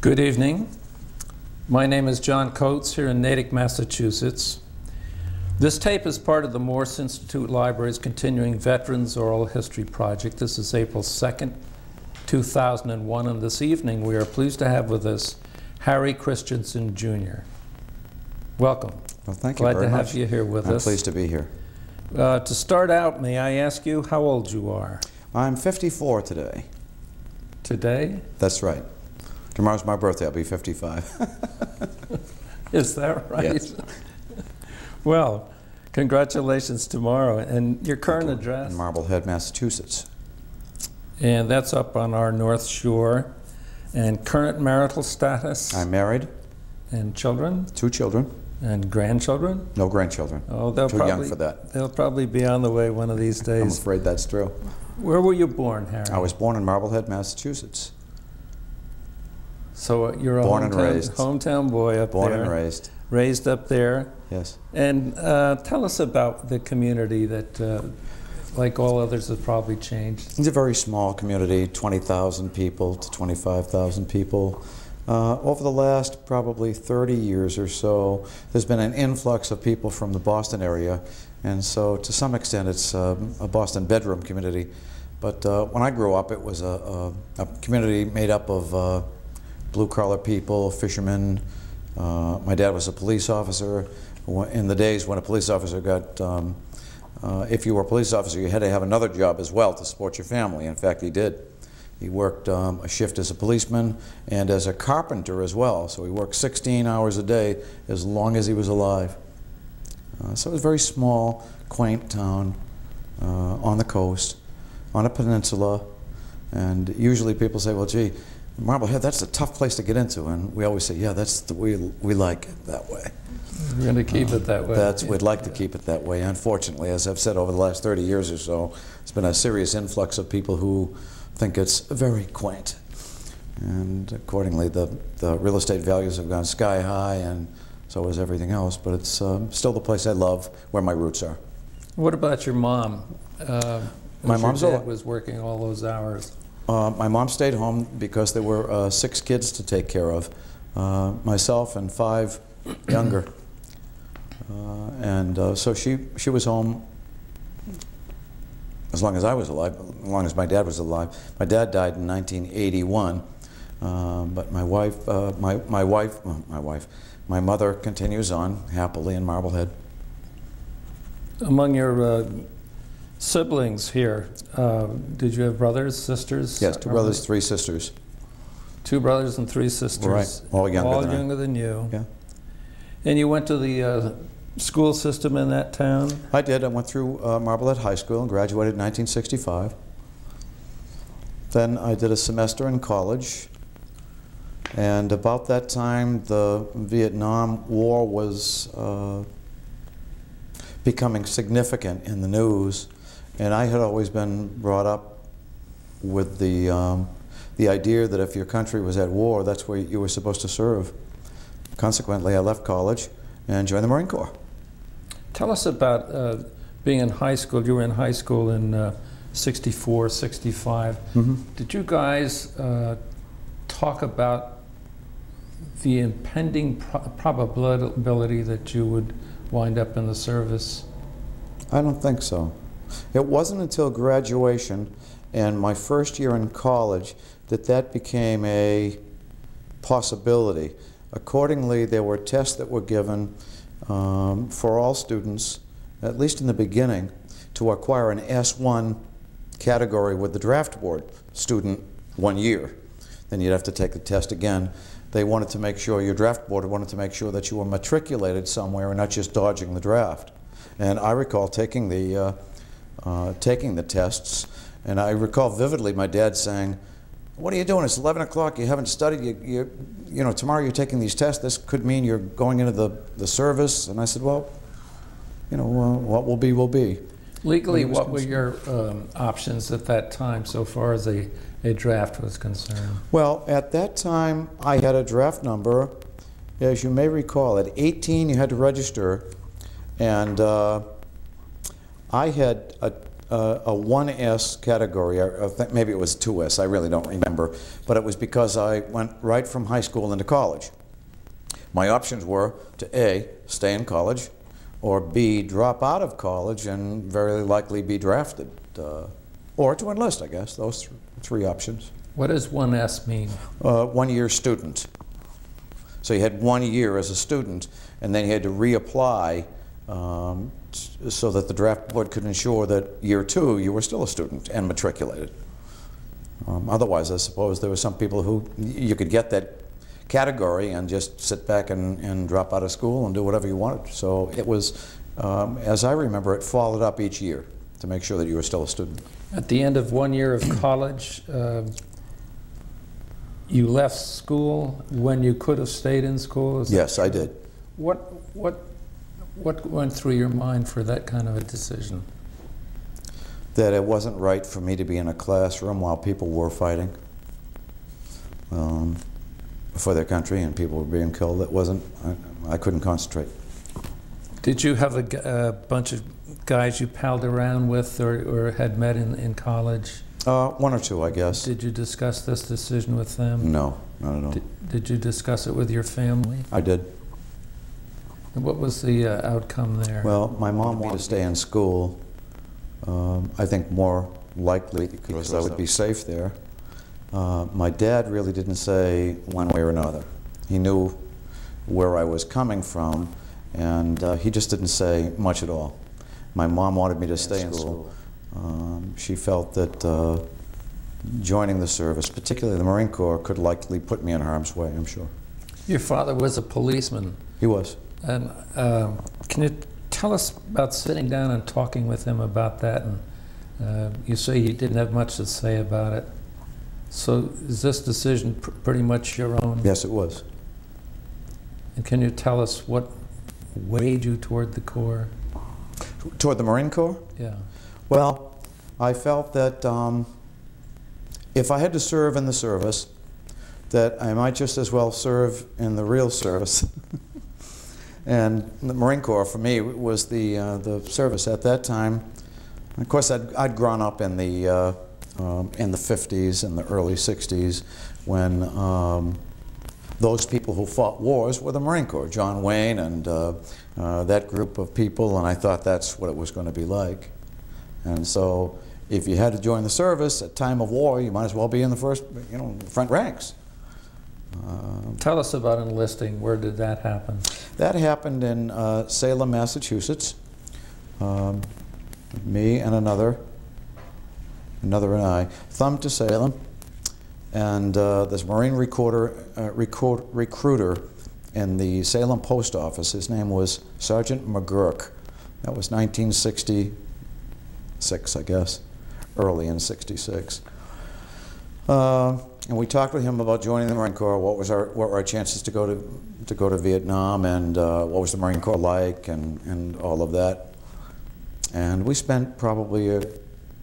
Good evening. My name is John Coates here in Natick, Massachusetts. This tape is part of the Morse Institute Library's continuing Veterans Oral History Project. This is April 2nd, 2001, and this evening we are pleased to have with us Harry Christensen Jr. Welcome. Well, thank Glad you very to have you here with I'm us. pleased to be here. Uh, to start out, may I ask you how old you are I'm 54 today. today? That's right. Tomorrow's my birthday. I'll be 55. Is that right? Yes. well, congratulations tomorrow. And your current address? in Marblehead, Massachusetts. And that's up on our North Shore. And current marital status? I'm married, and children? two children, And grandchildren? no grandchildren. Oh, they'll Too probably, young for that. They'll probably be on the way one of these days. I'm afraid that's true. Where were you born, Harry? I was born in Marblehead, Massachusetts. So uh, you're a Born and hometown, raised. hometown boy up Born there. and raised. Raised up there. Yes. And uh, tell us about the community that, uh, like all others, has probably changed. It's a very small community, 20,000 people to 25,000 people. Uh, over the last probably 30 years or so, there's been an influx of people from the Boston area, and so to some extent it's um, a Boston bedroom community. But uh, when I grew up, it was a, a, a community made up of uh, blue-collar people, fishermen. Uh, my dad was a police officer. In the days when a police officer got um, uh, if you were a police officer, you had to have another job as well to support your family. In fact, he did. He worked um, a shift as a policeman and as a carpenter as well. So he worked 16 hours a day as long as he was alive. Uh, so it was a very small, quaint town uh, on the coast, on a peninsula. And usually people say, well, gee, Marblehead, that's a tough place to get into. And we always say, yeah, that's the, we, we like it that way. We're going to keep it that way. That's, we'd like to keep it that way. Unfortunately, as I've said over the last 30 years or so, it's been a serious influx of people who think it's very quaint. And accordingly, the, the real estate values have gone sky high, and so has everything else. But it's um, still the place I love, where my roots are. What about your mom? Uh, My mom's dad was working all those hours. Uh, my mom stayed home because there were uh, six kids to take care of, uh, myself and five younger. Uh, and uh, so she, she was home as long as I was alive, as long as my dad was alive. My dad died in 1981, uh, but my wife, my, my wife, my wife, my mother continues on happily in Marblehead. Among your siblings here, uh, did you have brothers, sisters? Yes, two brothers, three sisters. Two brothers and three sisters. Right, all younger All than younger than you. Yeah. And you went to the uh, school system in that town? I did. I went through uh, Marblehead High School and graduated in 1965. Then I did a semester in college. And about that time, the Vietnam War was uh, becoming significant in the news. And I had always been brought up with the, um, the idea that if your country was at war, that's where you were supposed to serve. Consequently, I left college and joined the Marine Corps. Tell us about uh, being in high school. You were in high school in uh, 64, 65. Mhm. Did you guys uh, talk about the impending pro- probability that you would wind up in the service? I don't think so. It wasn't until graduation and my first year in college that that became a possibility. Accordingly, there were tests that were given um, for all students, at least in the beginning, to acquire an S1 category with the draft board student one year. Then you'd have to take the test again. They wanted to make sure, your draft board wanted to make sure that you were matriculated somewhere and not just dodging the draft. And I recall taking the, uh, uh, taking the tests, and I recall vividly my dad saying, what are you doing? It's 11 o'clock. You haven't studied. You, you, you know, tomorrow you're taking these tests. This could mean you're going into the, the service. And I said, well, you know, uh, what will be, will be. Legally, what were your um, options at that time so far as a, a draft was concerned? Well, at that time, I had a draft number. As you may recall, at 18, you had to register. And uh, I had a, uh, a 1S category, or maybe it was 2S, I really don't remember, but it was because I went right from high school into college. My options were to A, stay in college, or B, drop out of college and very likely be drafted, uh, or to enlist, I guess, those th- three options. What does 1S mean? Uh, one year student. So you had one year as a student, and then you had to reapply um, so that the draft board could ensure that year two you were still a student and matriculated. Um, otherwise, I suppose there were some people who you could get that category and just sit back and, and drop out of school and do whatever you wanted. So it was, um, as I remember it, followed up each year to make sure that you were still a student. At the end of one year of college, uh, you left school when you could have stayed in school? Is Yes, I did. What, what, what went through your mind for that kind of a decision? that it wasn't right for me to be in a classroom while people were fighting um, for their country and people were being killed. It wasn't, I, I couldn't concentrate. Did you have a bunch of guys you palled around with or, or had met in, in college? Uh, one or two, I guess. Did you discuss this decision with them? No, not at all. Did, did you discuss it with your family? I did. And what was the uh, outcome there? Well, my mom wanted to stay in school. Um, I think more likely because I would be safe there. Uh, my dad really didn't say one way or another. He knew where I was coming from, and uh, he just didn't say much at all. My mom wanted me to stay in school. Um, she felt that uh, joining the service, particularly the Marine Corps, could likely put me in harm's way, I'm sure. your father was a policeman. He was. And um, can you tell us about sitting down and talking with him about that? And uh, you say you didn't have much to say about it. So is this decision pr- pretty much your own? Yes, it was. And can you tell us what weighed you toward the Corps? Toward the Marine Corps? Yeah. Well, I felt that um, if I had to serve in the service, that I might just as well serve in the real service. and the Marine Corps, for me, was the uh, the service at that time. Of course, I'd, I'd grown up in the uh, um, in the 50s and the early 60s when um, those people who fought wars were the Marine Corps, John Wayne and uh, uh, that group of people, and I thought that's what it was going to be like. And so, if you had to join the service at time of war, you might as well be in the first, you know, front ranks. Uh, Tell us about enlisting. Where did that happen? that happened in uh, Salem, Massachusetts. Um, me and another, another and I, thumbed to Salem, and uh, this Marine recorder, uh, record, recruiter in the Salem post office, his name was Sergeant McGurk. That was 1966, I guess, early in 66. Uh, and we talked with him about joining the Marine Corps. What was our what were our chances to go to to go to Vietnam, and uh, what was the Marine Corps like, and and all of that. And we spent probably a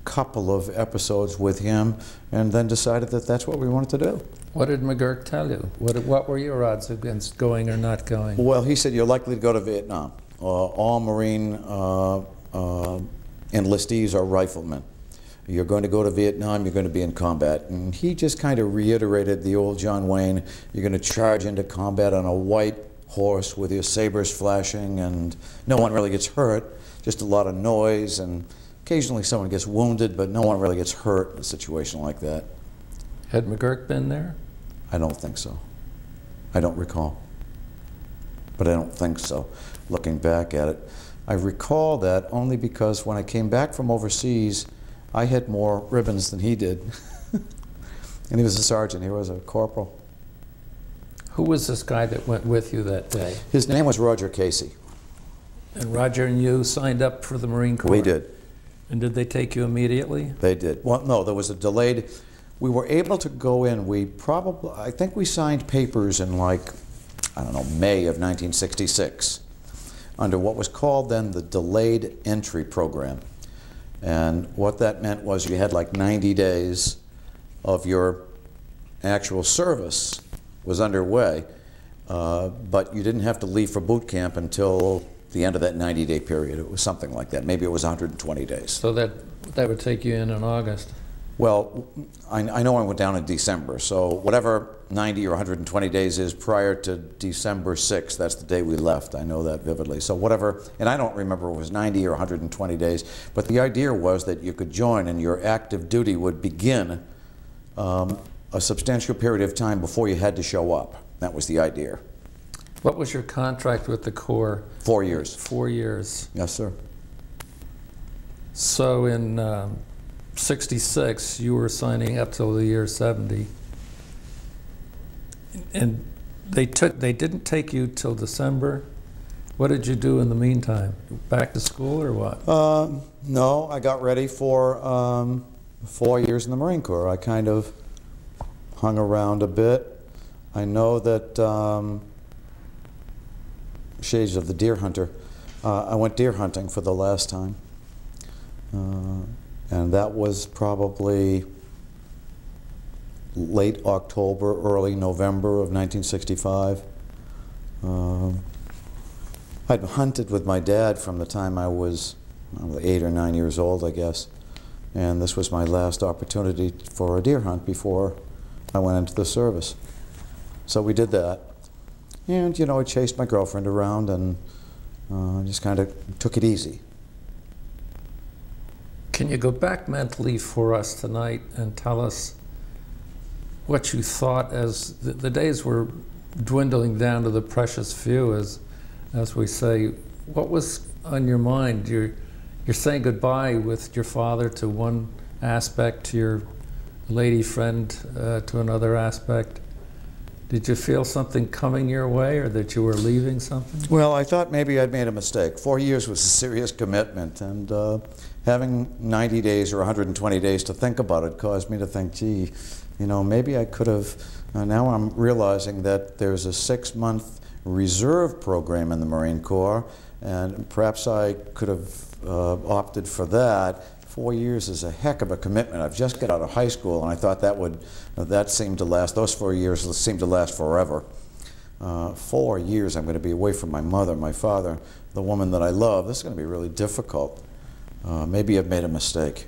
couple of episodes with him, and then decided that that's what we wanted to do. What did McGurk tell you? What, what were your odds against going or not going? Well, he said you're likely to go to Vietnam. Uh, all Marine uh, uh, enlistees are riflemen. You're going to go to Vietnam, you're going to be in combat. And he just kind of reiterated the old John Wayne you're going to charge into combat on a white horse with your sabers flashing, and no one really gets hurt, just a lot of noise, and occasionally someone gets wounded, but no one really gets hurt in a situation like that. Had McGurk been there? I don't think so. I don't recall. But I don't think so, looking back at it. I recall that only because when I came back from overseas, I had more ribbons than he did. and he was a sergeant, he was a corporal. Who was this guy that went with you that day? His name was Roger Casey. And Roger and you signed up for the Marine Corps? We did. And did they take you immediately? They did. Well, no, there was a delayed. We were able to go in. We probably, I think we signed papers in like, I don't know, May of 1966 under what was called then the Delayed Entry Program. And what that meant was you had like 90 days of your actual service was underway, uh, but you didn't have to leave for boot camp until the end of that 90-day period. It was something like that. Maybe it was 120 days. So that, that would take you in in August. Well, I, I know I went down in December, so whatever 90 or 120 days is prior to December 6th, that's the day we left. I know that vividly. So whatever, and I don't remember if it was 90 or 120 days, but the idea was that you could join and your active duty would begin um, a substantial period of time before you had to show up. That was the idea. What was your contract with the Corps? Four years. Four years. Yes, sir. So in um, 66, you were signing up till the year 70. And they took, they didn't take you till December? What did you do in the meantime? Back to school or what? Um, no, I got ready for um, four years in the Marine Corps. I kind of hung around a bit. I know that um, shades of the deer hunter. Uh, I went deer hunting for the last time, uh, and that was probably late October, early November of 1965. Um, I'd hunted with my dad from the time I was eight or nine years old, I guess. And this was my last opportunity for a deer hunt before I went into the service. So we did that. And, you know, I chased my girlfriend around and uh, just kind of took it easy. Can you go back mentally for us tonight and tell us what you thought as the, the days were dwindling down to the precious few, as, as we say? What was on your mind? You're, you're saying goodbye with your father to one aspect, to your lady friend uh, to another aspect. Did you feel something coming your way or that you were leaving something? Well, I thought maybe I'd made a mistake. Four years was a serious commitment, and uh, having 90 days or 120 days to think about it caused me to think, gee, you know, maybe I could have. Uh, now I'm realizing that there's a six month reserve program in the Marine Corps, and perhaps I could have uh, opted for that four years is a heck of a commitment. I've just got out of high school, and I thought that would that seemed to last. Those four years seemed to last forever. Uh, four years I'm going to be away from my mother, my father, the woman that I love. This is going to be really difficult. Uh, maybe I've made a mistake.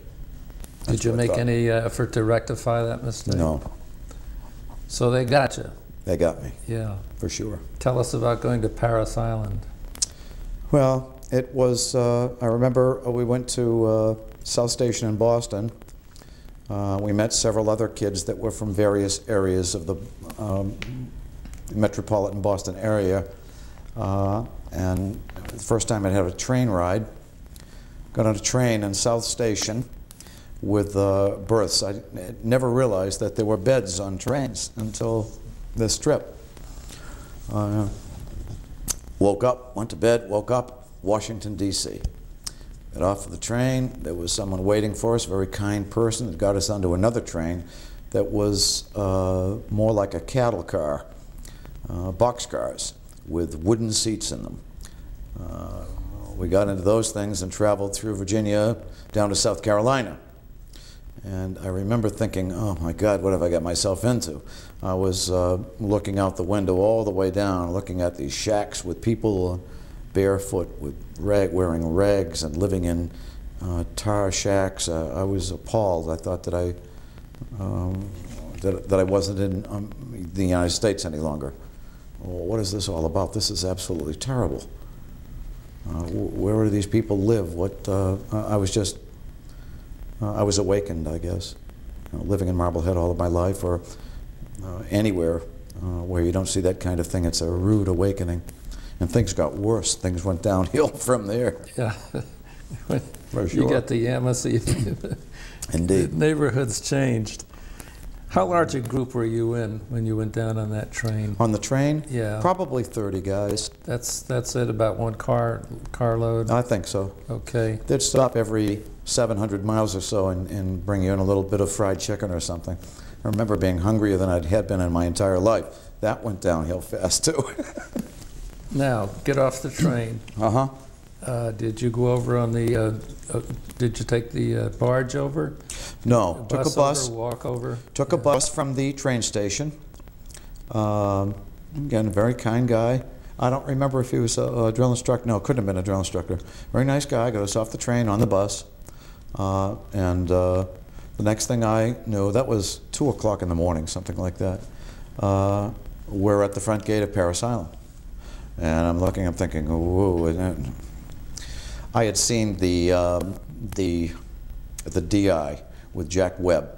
Did you make any uh, effort to rectify that mistake? No. So they got you. They got me. Yeah. For sure. Tell us about going to Parris Island. Well, it was. Uh, I remember we went to uh, South Station in Boston. Uh, we met several other kids that were from various areas of the um, metropolitan Boston area. Uh, and the first time I had a train ride, got on a train in South Station with uh, berths. I never realized that there were beds on trains until this trip. Uh, woke up, went to bed, woke up, Washington, D.C. Got off of the train. There was someone waiting for us, a very kind person that got us onto another train that was uh, more like a cattle car, uh, boxcars with wooden seats in them. Uh, we got into those things and traveled through Virginia down to South Carolina. And I remember thinking, oh my God, what have I got myself into? I was uh, looking out the window all the way down, looking at these shacks with people barefoot with rag, wearing rags and living in uh, tar shacks. Uh, I was appalled. I thought that I um, that, that I wasn't in um, the United States any longer. Well, what is this all about? This is absolutely terrible. Uh, where do these people live? What uh, I was just uh, I was awakened, I guess, you know, living in Marblehead all of my life, or uh, anywhere where you don't see that kind of thing. It's a rude awakening and things got worse. Things went downhill from there. Yeah. You sure. got the Yemassee. Indeed. Neighborhoods changed. How large a group were you in when you went down on that train? On the train, Yeah. probably 30 guys. That's that's it. About one car carload. I think so. Okay. They'd stop every 700 miles or so and, and bring you in a little bit of fried chicken or something. I remember being hungrier than I had been in my entire life. That went downhill fast, too. Now get off the train. uh-huh. Uh, did you go over on the? Uh, uh, did you take the uh, barge over? No, took a bus. Over, walk over. Took a bus from the train station. Um, again, a very kind guy. I don't remember if he was a, a drill instructor. No, couldn't have been a drill instructor. Very nice guy. Got us off the train on the bus, uh, and uh, the next thing I knew, that was two o'clock in the morning, something like that. Uh, we're at the front gate of Parris Island, and I'm looking. I'm thinking, whoa. it- I had seen the um, the the DI with Jack Webb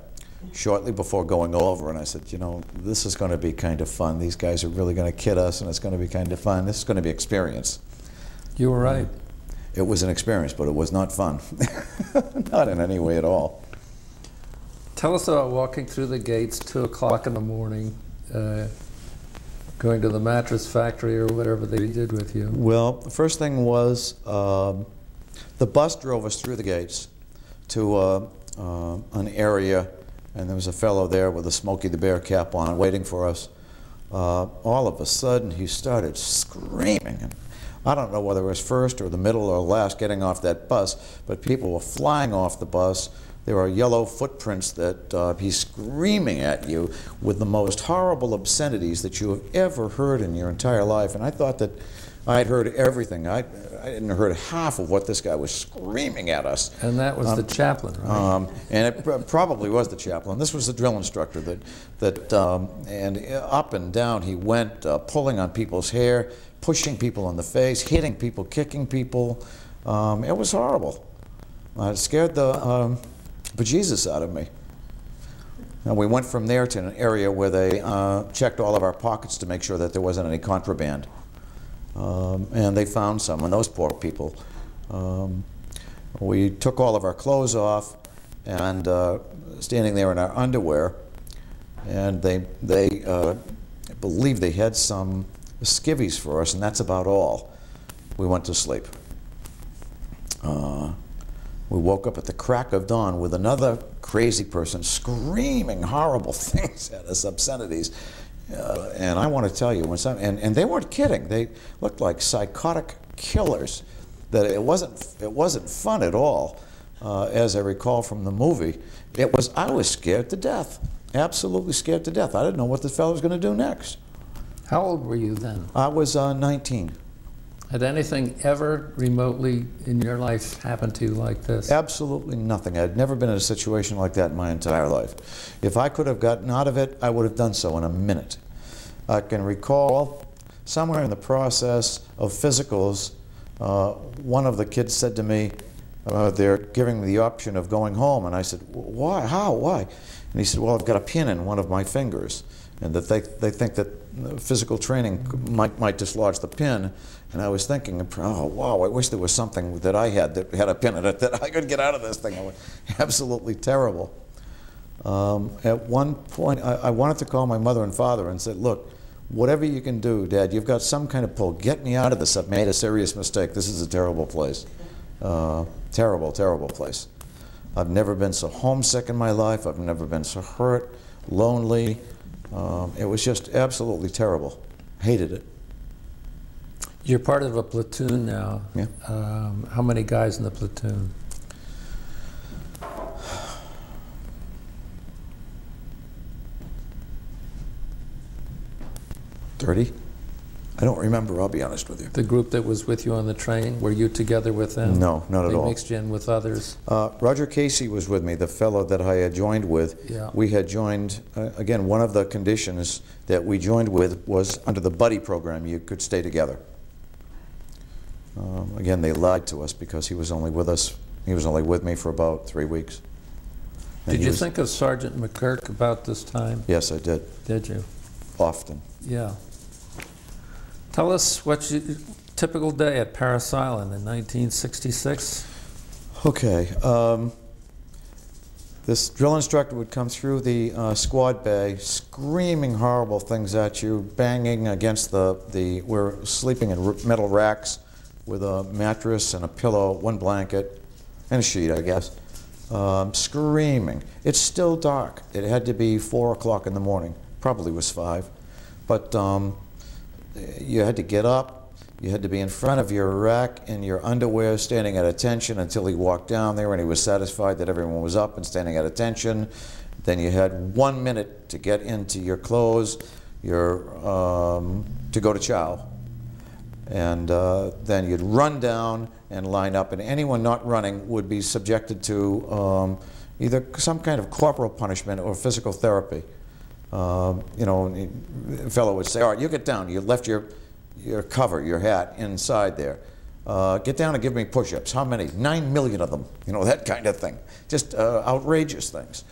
shortly before going over, and I said, you know, this is going to be kind of fun. These guys are really going to kid us, and it's going to be kind of fun. This is going to be experience. You were right. It was an experience, but it was not fun, not in any way at all. Tell us about walking through the gates, two o'clock in the morning, uh, going to the mattress factory or whatever they did with you. Well, the first thing was um, the bus drove us through the gates to uh, uh, an area, and there was a fellow there with a Smokey the Bear cap on, waiting for us. Uh, all of a sudden, he started screaming. And I don't know whether it was first or the middle or last getting off that bus, but people were flying off the bus. There are yellow footprints that uh, he's screaming at you with the most horrible obscenities that you have ever heard in your entire life. And I thought that I'd heard everything. I, I hadn't heard half of what this guy was screaming at us. And that was the chaplain, right? Um, and it pr- probably was the chaplain. This was the drill instructor that, that um, and up and down he went, uh, pulling on people's hair, pushing people in the face, hitting people, kicking people. Um, it was horrible. Uh, it scared the um, bejesus out of me. And we went from there to an area where they uh, checked all of our pockets to make sure that there wasn't any contraband. Um, and they found some, and those poor people. Um, we took all of our clothes off and uh, standing there in our underwear, and they, they uh, I believe they had some skivvies for us, and that's about all. We went to sleep. Uh, we woke up at the crack of dawn with another crazy person screaming horrible things at us, obscenities. Uh, and I want to tell you, when some, and, and they weren't kidding. They looked like psychotic killers. That it wasn't, it wasn't fun at all, uh, as I recall from the movie. It was, I was scared to death, absolutely scared to death. I didn't know what this fellow was going to do next. How old were you then? I was uh, 19. Had anything ever remotely in your life happened to you like this? Absolutely nothing. I'd never been in a situation like that in my entire life. If I could have gotten out of it, I would have done so in a minute. I can recall somewhere in the process of physicals, uh, one of the kids said to me, uh, they're giving me the option of going home. And I said, why? How? Why? And he said, well, I've got a pin in one of my fingers. And that they, they think that physical training might, might dislodge the pin. And I was thinking, oh, wow, I wish there was something that I had that had a pin in it that I could get out of this thing. It was absolutely terrible. Um, at one point, I, I wanted to call my mother and father and said, look, whatever you can do, Dad, you've got some kind of pull. Get me out of this. I've made a serious mistake. This is a terrible place. Uh, terrible, terrible place. I've never been so homesick in my life. I've never been so hurt, lonely. Um, it was just absolutely terrible. Hated it. You're part of a platoon now. Yeah. Um, how many guys in the platoon? 30? I don't remember, I'll be honest with you. The group that was with you on the train, were you together with them? No, not at They all. mixed in with others? Uh, Roger Casey was with me, the fellow that I had joined with. Yeah. We had joined, uh, again, one of the conditions that we joined with was under the buddy program, you could stay together. Um, again, they lied to us because he was only with us, he was only with me for about three weeks. And Did you was- think of Sergeant McGurk about this time? Yes, I did, Did you? often. Yeah. Tell us what you, typical day at Parris Island in 1966? Okay. Um, this drill instructor would come through the uh, squad bay, screaming horrible things at you, banging against the, the we're sleeping in metal racks with a mattress and a pillow, one blanket, and a sheet, I guess. Um, screaming. It's still dark. It had to be four o'clock in the morning. Probably was five, but um, you had to get up. You had to be in front of your rack in your underwear, standing at attention until he walked down there and he was satisfied that everyone was up and standing at attention. Then you had one minute to get into your clothes, your um, to go to chow. And uh, then you'd run down and line up, and anyone not running would be subjected to um, either some kind of corporal punishment or physical therapy. Um, you know, a fellow would say, all right, you get down. You left your, your cover, your hat, inside there. Uh, get down and give me push-ups. How many? Nine million of them. You know, that kind of thing. Just uh, outrageous things.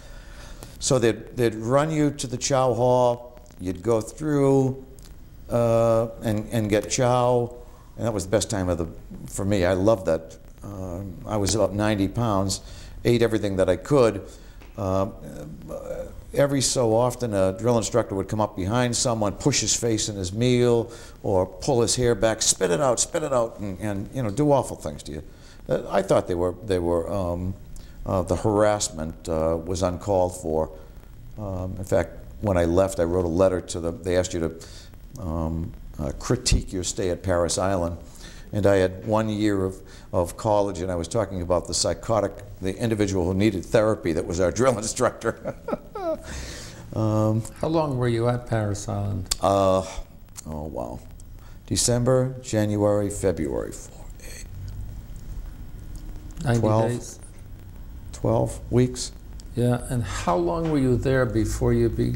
So they'd, they'd run you to the chow hall. You'd go through uh, and, and get chow. And that was the best time of the, for me. I loved that. Uh, I was about 90 pounds, ate everything that I could. Uh, every so often, a drill instructor would come up behind someone, push his face in his meal, or pull his hair back, spit it out, spit it out, and, and you know, do awful things to you. Uh, I thought they were, they were um, uh, the harassment uh, was uncalled for. Um, in fact, when I left, I wrote a letter to them. They asked you to um, uh, critique your stay at Parris Island. And I had one year of, of college, and I was talking about the psychotic, the individual who needed therapy that was our drill instructor. um, How long were you at Parris Island? Uh, oh, wow. December, January, February, four, eight. 90 12, days? 12 weeks. Yeah, and how long were you there before you be,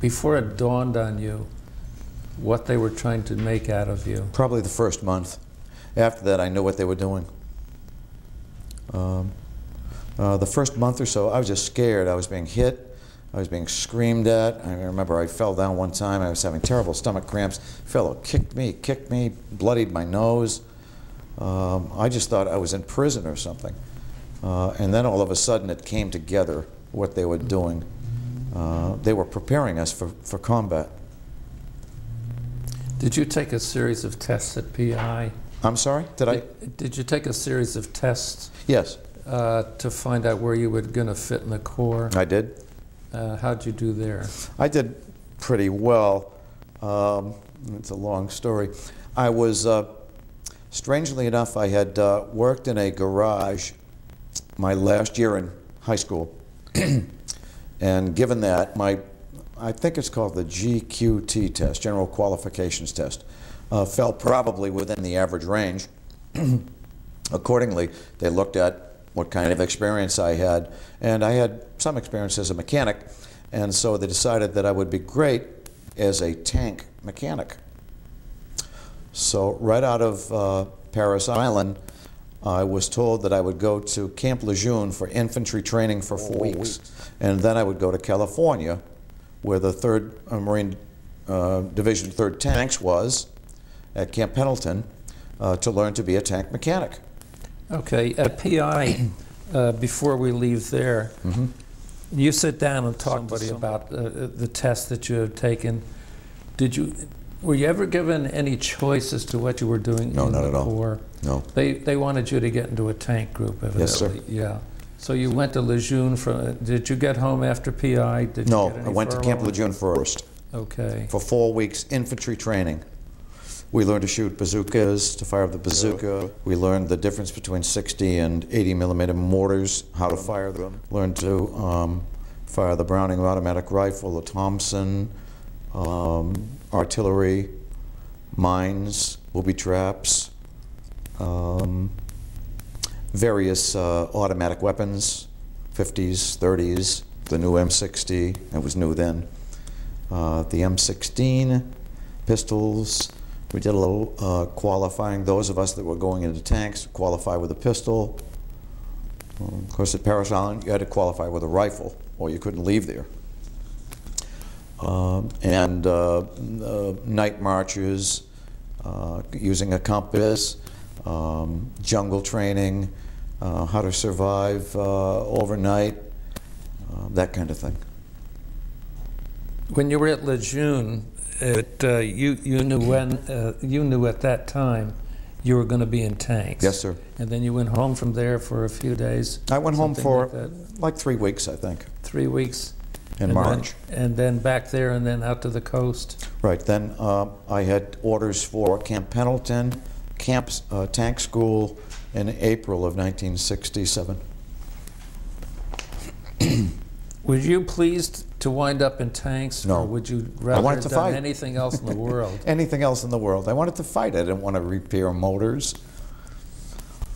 before it dawned on you what they were trying to make out of you? Probably the first month. After that, I knew what they were doing. Um, uh, the first month or so, I was just scared. I was being hit. I was being screamed at. I remember I fell down one time. I was having terrible stomach cramps. Fellow kicked me, kicked me, bloodied my nose. Um, I just thought I was in prison or something. Uh, and then all of a sudden it came together what they were doing. Uh, they were preparing us for, for combat. Did you take a series of tests at PI? I'm sorry? Did, did I? Did you take a series of tests? Yes. Uh, to find out where you were going to fit in the Corps? I did. Uh, how'd you do there? I did pretty well. Um, it's a long story. I was, uh, strangely enough, I had uh, worked in a garage my last year in high school. and given that, my I think it's called the GQT test, General Qualifications Test, uh, fell probably within the average range. Accordingly, they looked at what kind of experience I had, and I had some experience as a mechanic, and so they decided that I would be great as a tank mechanic. So right out of uh, Parris Island, I was told that I would go to Camp Lejeune for infantry training for four weeks, and then I would go to California where the 3rd uh, Marine uh, Division 3rd Tanks was at Camp Pendleton uh, to learn to be a tank mechanic. Okay, at PI, uh, before we leave there, mm -hmm. you sit down and talk to somebody about uh, the test that you have taken. Did you, were you ever given any choice as to what you were doing no, in not the at Corps? All. No. They, they wanted you to get into a tank group, evidently. Yes, sir. Yeah. So you went to Lejeune for, did you get home after PI? Did no, I went to Camp Lejeune first. Okay. For four weeks, infantry training. We learned to shoot bazookas, to fire the bazooka. We learned the difference between 60 and 80 millimeter mortars, how to fire them. Learned to um, fire the Browning automatic rifle, the Thompson, um, artillery, mines, booby traps, um, various uh, automatic weapons, 50s, 30s, the new M60, it was new then, uh, the M16, pistols. We did a little uh, qualifying. Those of us that were going into tanks qualify with a pistol. Um, of course, at Parris Island, you had to qualify with a rifle, or you couldn't leave there. Um, and uh, night marches, uh, using a compass, um, jungle training, uh, how to survive uh, overnight, uh, that kind of thing. When you were at Lejeune, it, uh, you, you, knew when, uh, you knew at that time you were going to be in tanks. Yes, sir. And then you went home from there for a few days? I went home for like, like, three weeks, I think. Three weeks? In and March. Then, and then back there and then out to the coast? Right. Then uh, I had orders for Camp Pendleton, Camp uh, Tank School in April of 1967. Would you pleased to wind up in tanks? No. Or would you rather wanted have to done fight. anything else in the world? Anything else in the world. I wanted to fight. I didn't want to repair motors.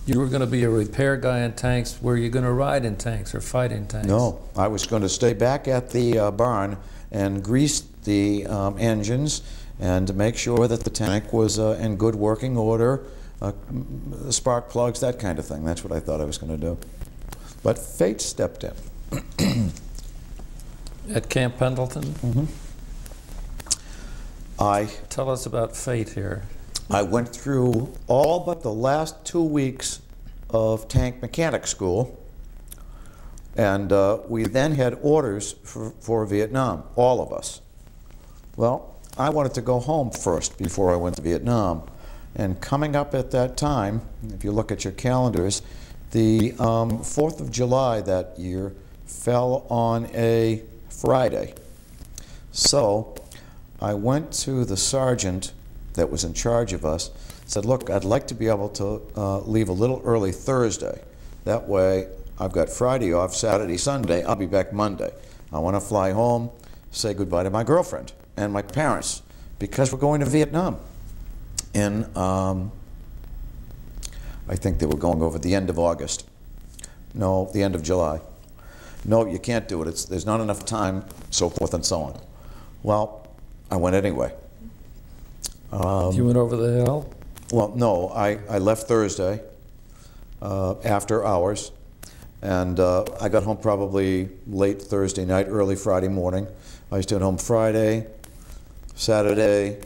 You were going to be a repair guy in tanks. Were you going to ride in tanks or fight in tanks? No, I was going to stay back at the uh, barn and grease the um, engines and make sure that the tank was uh, in good working order, uh, spark plugs, that kind of thing. That's what I thought I was going to do. But fate stepped in. At Camp Pendleton? I Tell us about fate here. I went through all but the last two weeks of tank mechanic school, and uh, we then had orders for, for Vietnam, all of us. Well, I wanted to go home first before I went to Vietnam. And coming up at that time, if you look at your calendars, the um, 4th of July that year fell on a Friday. So I went to the sergeant that was in charge of us, said, Look, I'd like to be able to uh, leave a little early Thursday. That way, I've got Friday off, Saturday, Sunday. I'll be back Monday. I want to fly home, say goodbye to my girlfriend and my parents because we're going to Vietnam. In, um, I think they were going over the end of August. No, the end of July. No, you can't do it. It's, there's not enough time, so forth and so on. Well, I went anyway. Um, you went over the hill? well, no, I, I left Thursday uh, after hours, and uh, I got home probably late Thursday night, early Friday morning. I stayed home Friday, Saturday,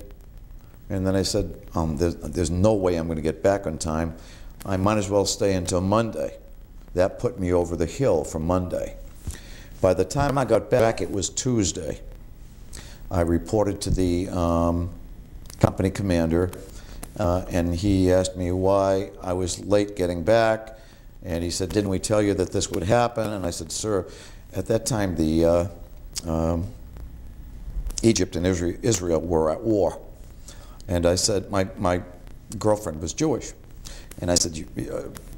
and then I said, um, there's, there's no way I'm going to get back on time. I might as well stay until Monday. That put me over the hill for Monday. By the time I got back, it was Tuesday. I reported to the um, company commander, uh, and he asked me why I was late getting back. And he said, Didn't we tell you that this would happen? And I said, Sir, at that time, the uh, um, Egypt and Israel, were at war. And I said, my, my girlfriend was Jewish. And I said, "You-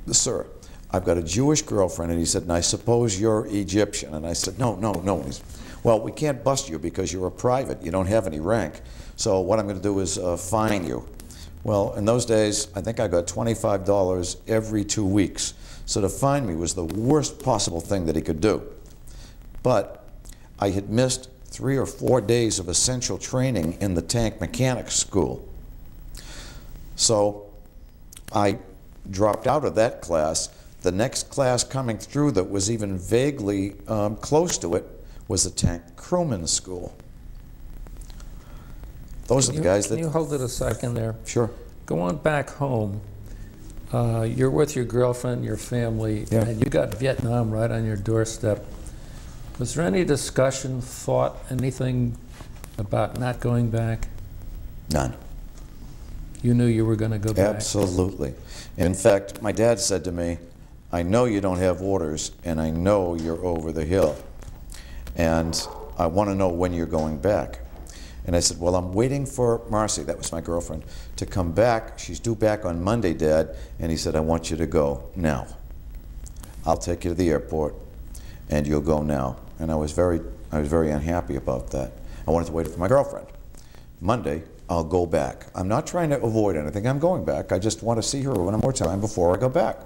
uh, Sir, I've got a Jewish girlfriend. And he said, And I suppose you're Egyptian. And I said, No, no, no. Well, we can't bust you because you're a private. You don't have any rank. So what I'm going to do is uh, fine you. Well, in those days, I think I got $25 every two weeks. So to fine me was the worst possible thing that he could do. But I had missed three or four days of essential training in the tank mechanics school. So I dropped out of that class. The next class coming through that was even vaguely um, close to it was the tank crewman school. Those are Can the you- guys Can you hold it a second there? Sure. Go on back home. Uh, you're with your girlfriend, your family, Yeah. and you got Vietnam right on your doorstep. Was there any discussion, thought, anything about not going back? None. You knew you were going to go back. Absolutely. In fact, my dad said to me, I know you don't have orders, and I know you're over the hill. And I want to know when you're going back. And I said, Well, I'm waiting for Marcy, that was my girlfriend, to come back. She's due back on Monday, Dad. And he said, I want you to go now. I'll take you to the airport, and you'll go now. And I was very, I was very unhappy about that. I wanted to wait for my girlfriend. Monday, I'll go back. I'm not trying to avoid anything. I'm going back. I just want to see her one more time before I go back.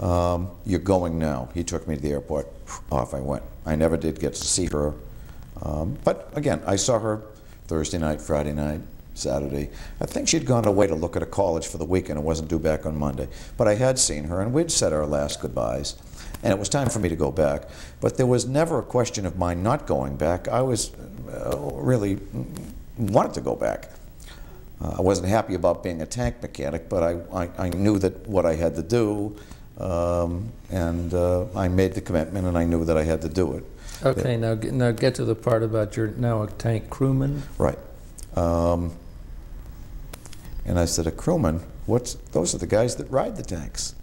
Um, you're going now. He took me to the airport. Off I went. I never did get to see her. Um, but again, I saw her Thursday night, Friday night, Saturday. I think she'd gone away to look at a college for the weekend and wasn't due back on Monday. But I had seen her, and we'd said our last goodbyes. And it was time for me to go back. But there was never a question of mine not going back. I was uh, really wanted to go back. Uh, I wasn't happy about being a tank mechanic, but I, I, I knew that what I had to do, um, and uh, I made the commitment, and I knew that I had to do it. Okay, now, get- now get to the part about you're now a tank crewman. Right. Um, and I said, a crewman? What's, those are the guys that ride the tanks.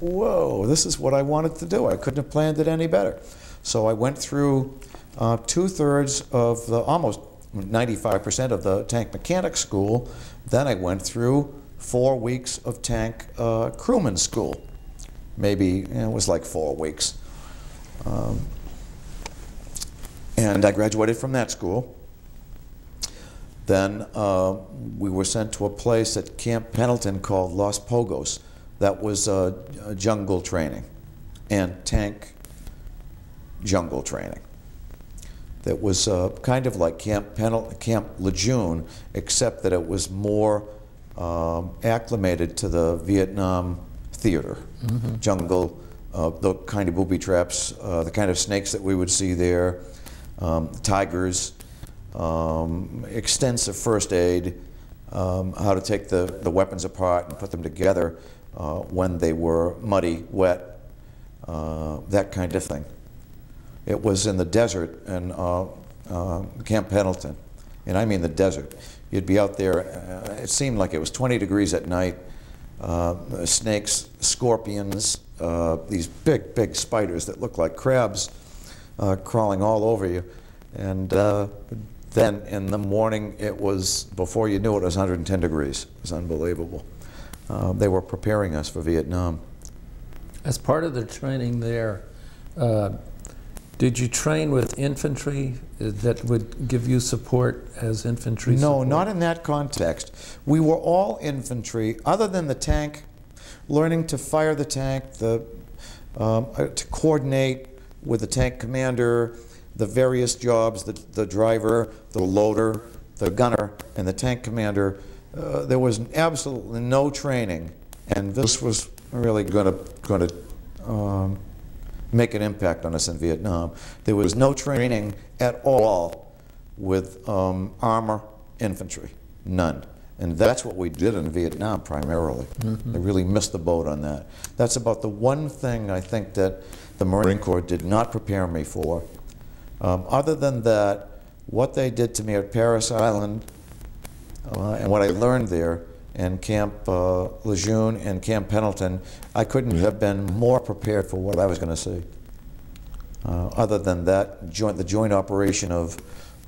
Whoa, this is what I wanted to do. I couldn't have planned it any better. So I went through uh, two thirds of the, almost 95% of the tank mechanic school. Then I went through four weeks of tank uh, crewman school. Maybe, you know, it was like four weeks. Um, And I graduated from that school. Then uh, we were sent to a place at Camp Pendleton called Las Pulgas. That was uh, jungle training and tank jungle training. That was uh, kind of like Camp, Camp Lejeune, except that it was more um, acclimated to the Vietnam theater, jungle, uh, the kind of booby traps, uh, the kind of snakes that we would see there, um, tigers, um, extensive first aid, um, how to take the, the weapons apart and put them together uh, when they were muddy, wet, uh, that kind of thing. It was in the desert in uh, uh, Camp Pendleton, and I mean the desert. You'd be out there, uh, it seemed like it was 20 degrees at night, snakes, scorpions, these big, big spiders that look like crabs crawling all over you. And then in the morning, it was, before you knew it, it was 110 degrees. It was unbelievable. Uh, they were preparing us for Vietnam. As part of the training there, uh, did you train with infantry that would give you support as infantry? No, support? not in that context. We were all infantry, other than the tank, learning to fire the tank, the, um, uh, to coordinate with the tank commander, the various jobs, the, the driver, the loader, the gunner, and the tank commander. Uh, there was absolutely no training, and this was really going to going to um, make an impact on us in Vietnam. There was no training at all with um, armor infantry, none. And that's what we did in Vietnam primarily. They really missed the boat on that. That's about the one thing I think that the Marine Corps did not prepare me for. Um, other than that, what they did to me at Parris Island uh, and what I learned there in Camp uh, Lejeune and Camp Pendleton, I couldn't have been more prepared for what I was going to see. Uh, other than that, joint, the joint operation of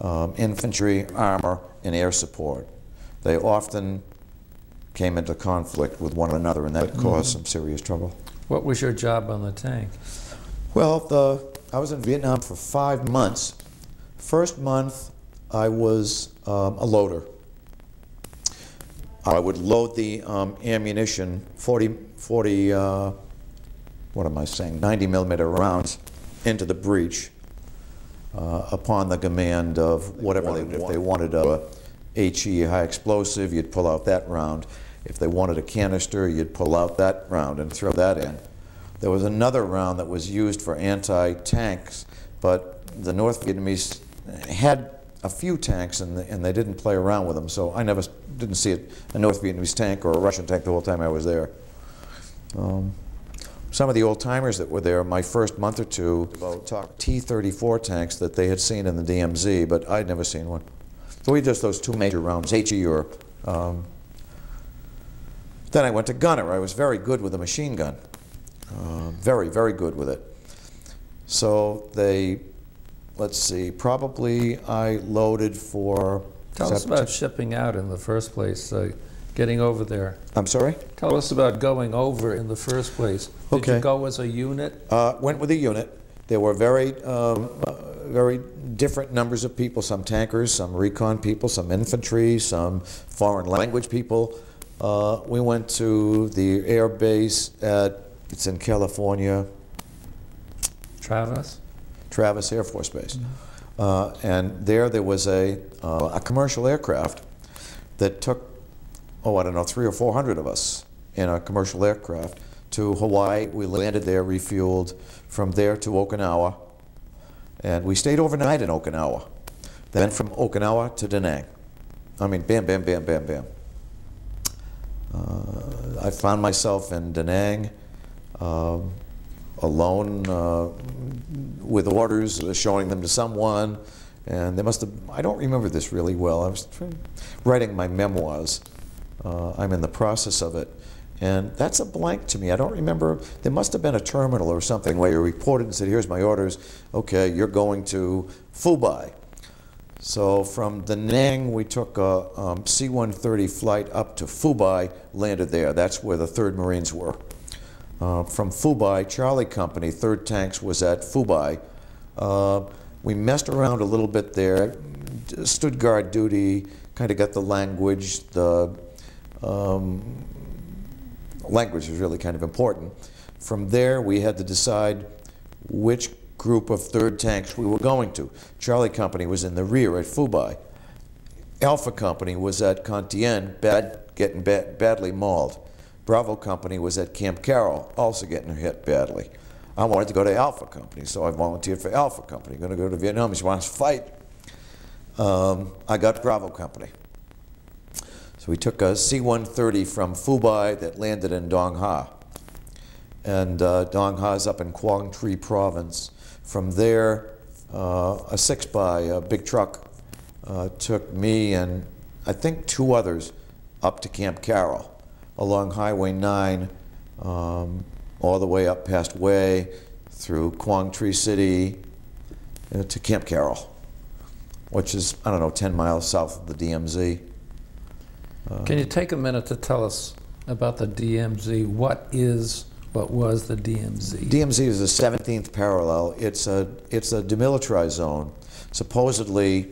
um, infantry, armor, and air support. They often came into conflict with one another, and that caused some serious trouble. What was your job on the tank? Well, the, I was in Vietnam for five months. First month, I was um, a loader. I would load the um, ammunition, 40, 40 uh, what am I saying, 90 millimeter rounds into the breech uh, upon the command of whatever they, if they wanted a HE high explosive, you'd pull out that round. If they wanted a canister, you'd pull out that round and throw that in. There was another round that was used for anti-tanks, but the North Vietnamese had a few tanks and, and they didn't play around with them, so I never didn't see it, a North Vietnamese tank or a Russian tank the whole time I was there. Um, some of the old timers that were there, my first month or two, about talk T-34 tanks that they had seen in the DMZ, but I'd never seen one. So we just those two major rounds, HE or. Um, then I went to gunner. I was very good with a machine gun, uh, very very good with it. So they, let's see, probably I loaded for. Tell us about shipping out in the first place, uh, getting over there. I'm sorry. Tell us about going over in the first place. Did Okay. you go as a unit? Uh, went with a unit. There were very, um, uh, very different numbers of people. Some tankers, some recon people, some infantry, some foreign language people. Uh, we went to the air base at it's in California, Travis? Travis Air Force Base, uh, and there there was a uh, a commercial aircraft that took oh I don't know three or four hundred of us in a commercial aircraft to Hawaii. We landed there, refueled. From there to Okinawa, and we stayed overnight in Okinawa. Then from Okinawa to Da Nang. I mean, bam, bam, bam, bam, bam. Uh, I found myself in Da Nang. Um, alone uh, with orders, showing them to someone. And they must have, I don't remember this really well. I was writing my memoirs. Uh, I'm in the process of it. And that's a blank to me. I don't remember. There must have been a terminal or something where you reported and said, here's my orders. Okay, you're going to Phu Bai. So from Da Nang, we took a um, C-130 flight up to Phu Bai, landed there. That's where the 3rd Marines were. Uh, from Phu Bai, Charlie Company, 3rd Tanks was at Phu Bai. Uh, we messed around a little bit there, stood guard duty, kind of got the language, the um, language was really kind of important. From there, we had to decide which group of third tanks we were going to. Charlie Company was in the rear at Phu Bai. Alpha Company was at Con Thien, bad, getting ba badly mauled. Bravo Company was at Camp Carroll, also getting hit badly. I wanted to go to Alpha Company, so I volunteered for Alpha Company. Going to go to Vietnam. He wants to fight. Um, I got Bravo Company. So we took a C-130 from Phu Bai that landed in Dong Ha. And uh, Dong Ha is up in Quang Tri Province. From there, uh, a six by, a big truck, uh, took me and I think two others up to Camp Carroll along Highway 9, um, all the way up past Way, through Quang Tri City uh, to Camp Carroll, which is, I don't know, 10 miles south of the DMZ. Can you take a minute to tell us about the DMZ? What is, what was the DMZ? DMZ is the 17th parallel. It's a, it's a demilitarized zone, supposedly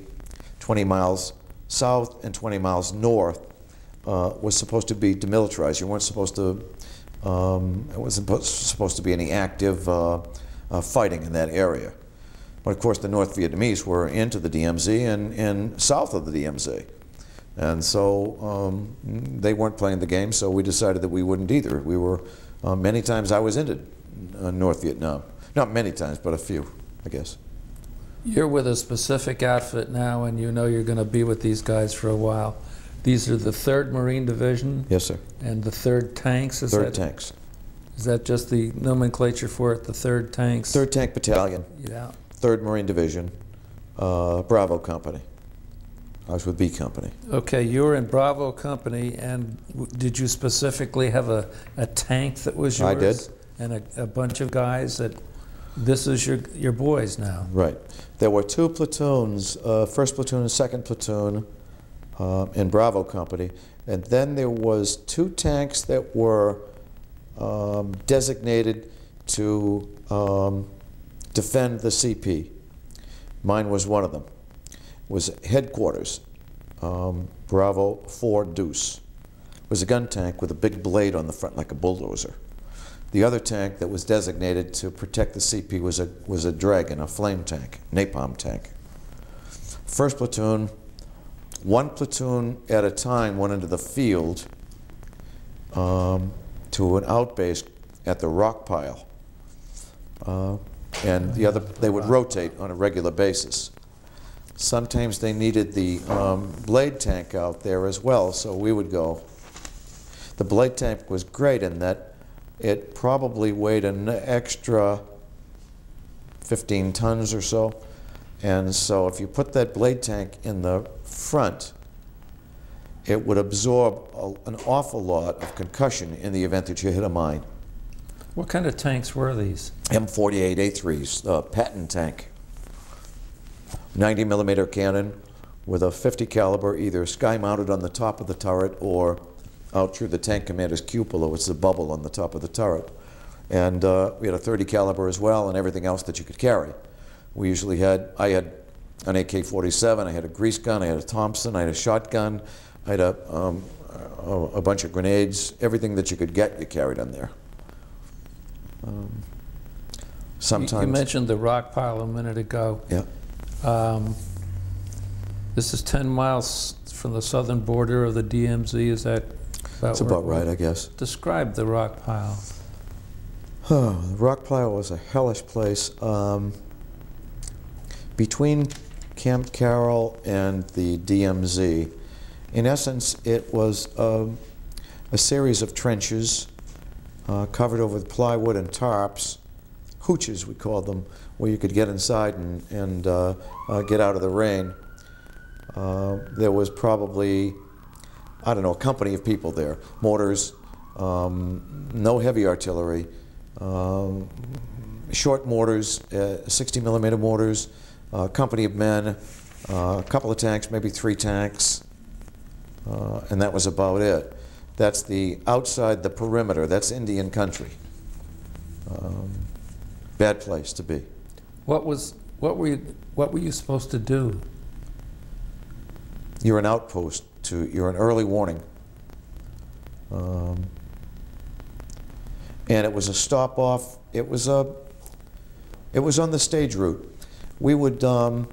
20 miles south and 20 miles north uh, was supposed to be demilitarized. You weren't supposed to, um, it wasn't supposed- to be any active uh, uh, fighting in that area. But of course, the North Vietnamese were into the DMZ and, and south of the DMZ. And so um, they weren't playing the game, so we decided that we wouldn't either. We were, uh, many times I was into uh, North Vietnam. Not many times, but a few, I guess. You're with a specific outfit now, and you know you're going to be with these guys for a while. These are the 3rd Marine Division Yes, sir. and the 3rd Tanks? Is Third that, tanks. Is that just the nomenclature for it, the 3rd Tanks? Third Tank Battalion, Yeah. Third Marine Division, uh, Bravo Company. I was with B Company. Okay, you were in Bravo Company, and w- did you specifically have a, a tank that was yours? I did. And a, a bunch of guys that, this is your, your boys now? Right. There were two platoons, uh, first platoon and second platoon uh, in Bravo Company. And then there was two tanks that were um, designated to um, defend the CP. Mine was one of them. It was headquarters, um, Bravo 4 Deuce. It was a gun tank with a big blade on the front like a bulldozer. The other tank that was designated to protect the CP was a, was a Dragon, a flame tank, napalm tank. First platoon, one platoon at a time went into the field um, to an outbase at the rock pile. Uh, and the other, they would rotate on a regular basis. Sometimes they needed the um, blade tank out there as well, so we would go. The blade tank was great in that it probably weighed an extra 15 tons or so. And so if you put that blade tank in the front, it would absorb a, an awful lot of concussion in the event that you hit a mine. What kind of tanks were these? M48A3s, uh, Patton tank. 90 millimeter cannon with a 50 caliber, either sky mounted on the top of the turret or out through the tank commander's cupola, which is a bubble on the top of the turret. And uh, we had a 30 caliber as well, and everything else that you could carry. We usually had, I had an AK-47, I had a grease gun, I had a Thompson, I had a shotgun, I had a, um, a, a bunch of grenades, everything that you could get, you carried on there. Um, You- sometimes. You mentioned the rock pile a minute ago. Yeah. Um, This is 10 miles from the southern border of the DMZ, is that about That's about right, I guess. Describe the rock pile. Oh, the rock pile was a hellish place. Um, between Camp Carroll and the DMZ, in essence, it was a series of trenches uh, covered over with plywood and tarps, hooches we called them, where you could get inside and, and uh, uh, get out of the rain. Uh, there was probably, I don't know, a company of people there, mortars, um, no heavy artillery, um, short mortars, uh, 60 millimeter mortars, a company of men, uh, a couple of tanks, maybe three tanks, uh, and that was about it. That's the outside the perimeter. That's Indian country. Um, bad place to be. What was, what were you, what were you supposed to do? You're an outpost to, you're an early warning. Um, and it was a stop off, it was a, it was on the stage route. We would, um,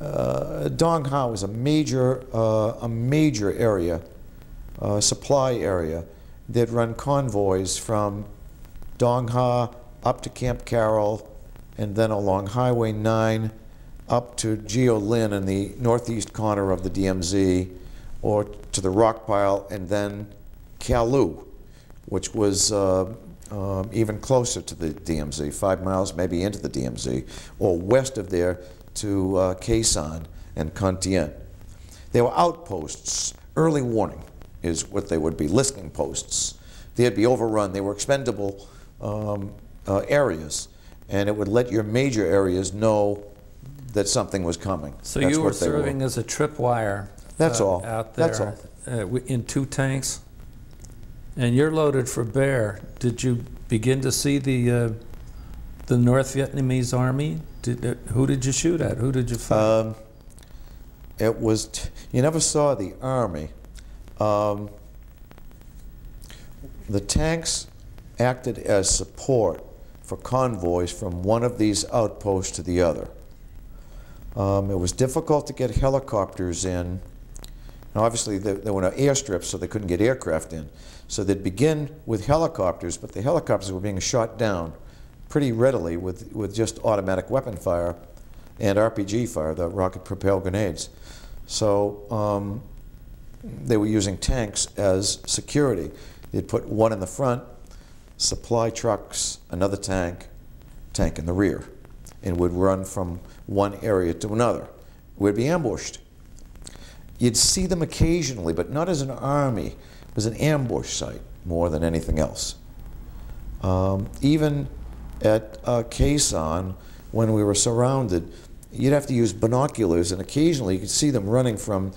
uh, Dong was a major, uh, a major area, uh, supply area. They'd run convoys from Dong Ha up to Camp Carroll and then along Highway 9 up to Gio Linh in the northeast corner of the DMZ or to the rock pile and then Ca Lu, which was uh, um, even closer to the DMZ, five miles maybe into the DMZ, or west of there to uh, Khe Sanh and Con Thien. They were outposts. Early warning is what they would be, listening posts. They'd be overrun. They were expendable um, uh, areas, and it would let your major areas know that something was coming. So That's you were serving as a tripwire. That's uh, all. Out there. That's all. uh, in two tanks? And you're loaded for bear. Did you begin to see the, uh, the North Vietnamese army? Did, uh, who did you shoot at? Who did you fight? Um, it was, you never saw the army. Um, the tanks acted as support for convoys from one of these outposts to the other. Um, it was difficult to get helicopters in. Obviously, there, there were no airstrips, so they couldn't get aircraft in. So they'd begin with helicopters, but the helicopters were being shot down pretty readily with, with just automatic weapon fire and RPG fire, the rocket propelled grenades. So um, they were using tanks as security. They'd put one in the front, supply trucks, another tank, tank in the rear, and would run from one area to another. We'd be ambushed. You'd see them occasionally, but not as an army. Was an ambush site more than anything else. Um, even at uh, Khe Sanh, when we were surrounded, you'd have to use binoculars, and occasionally you could see them running from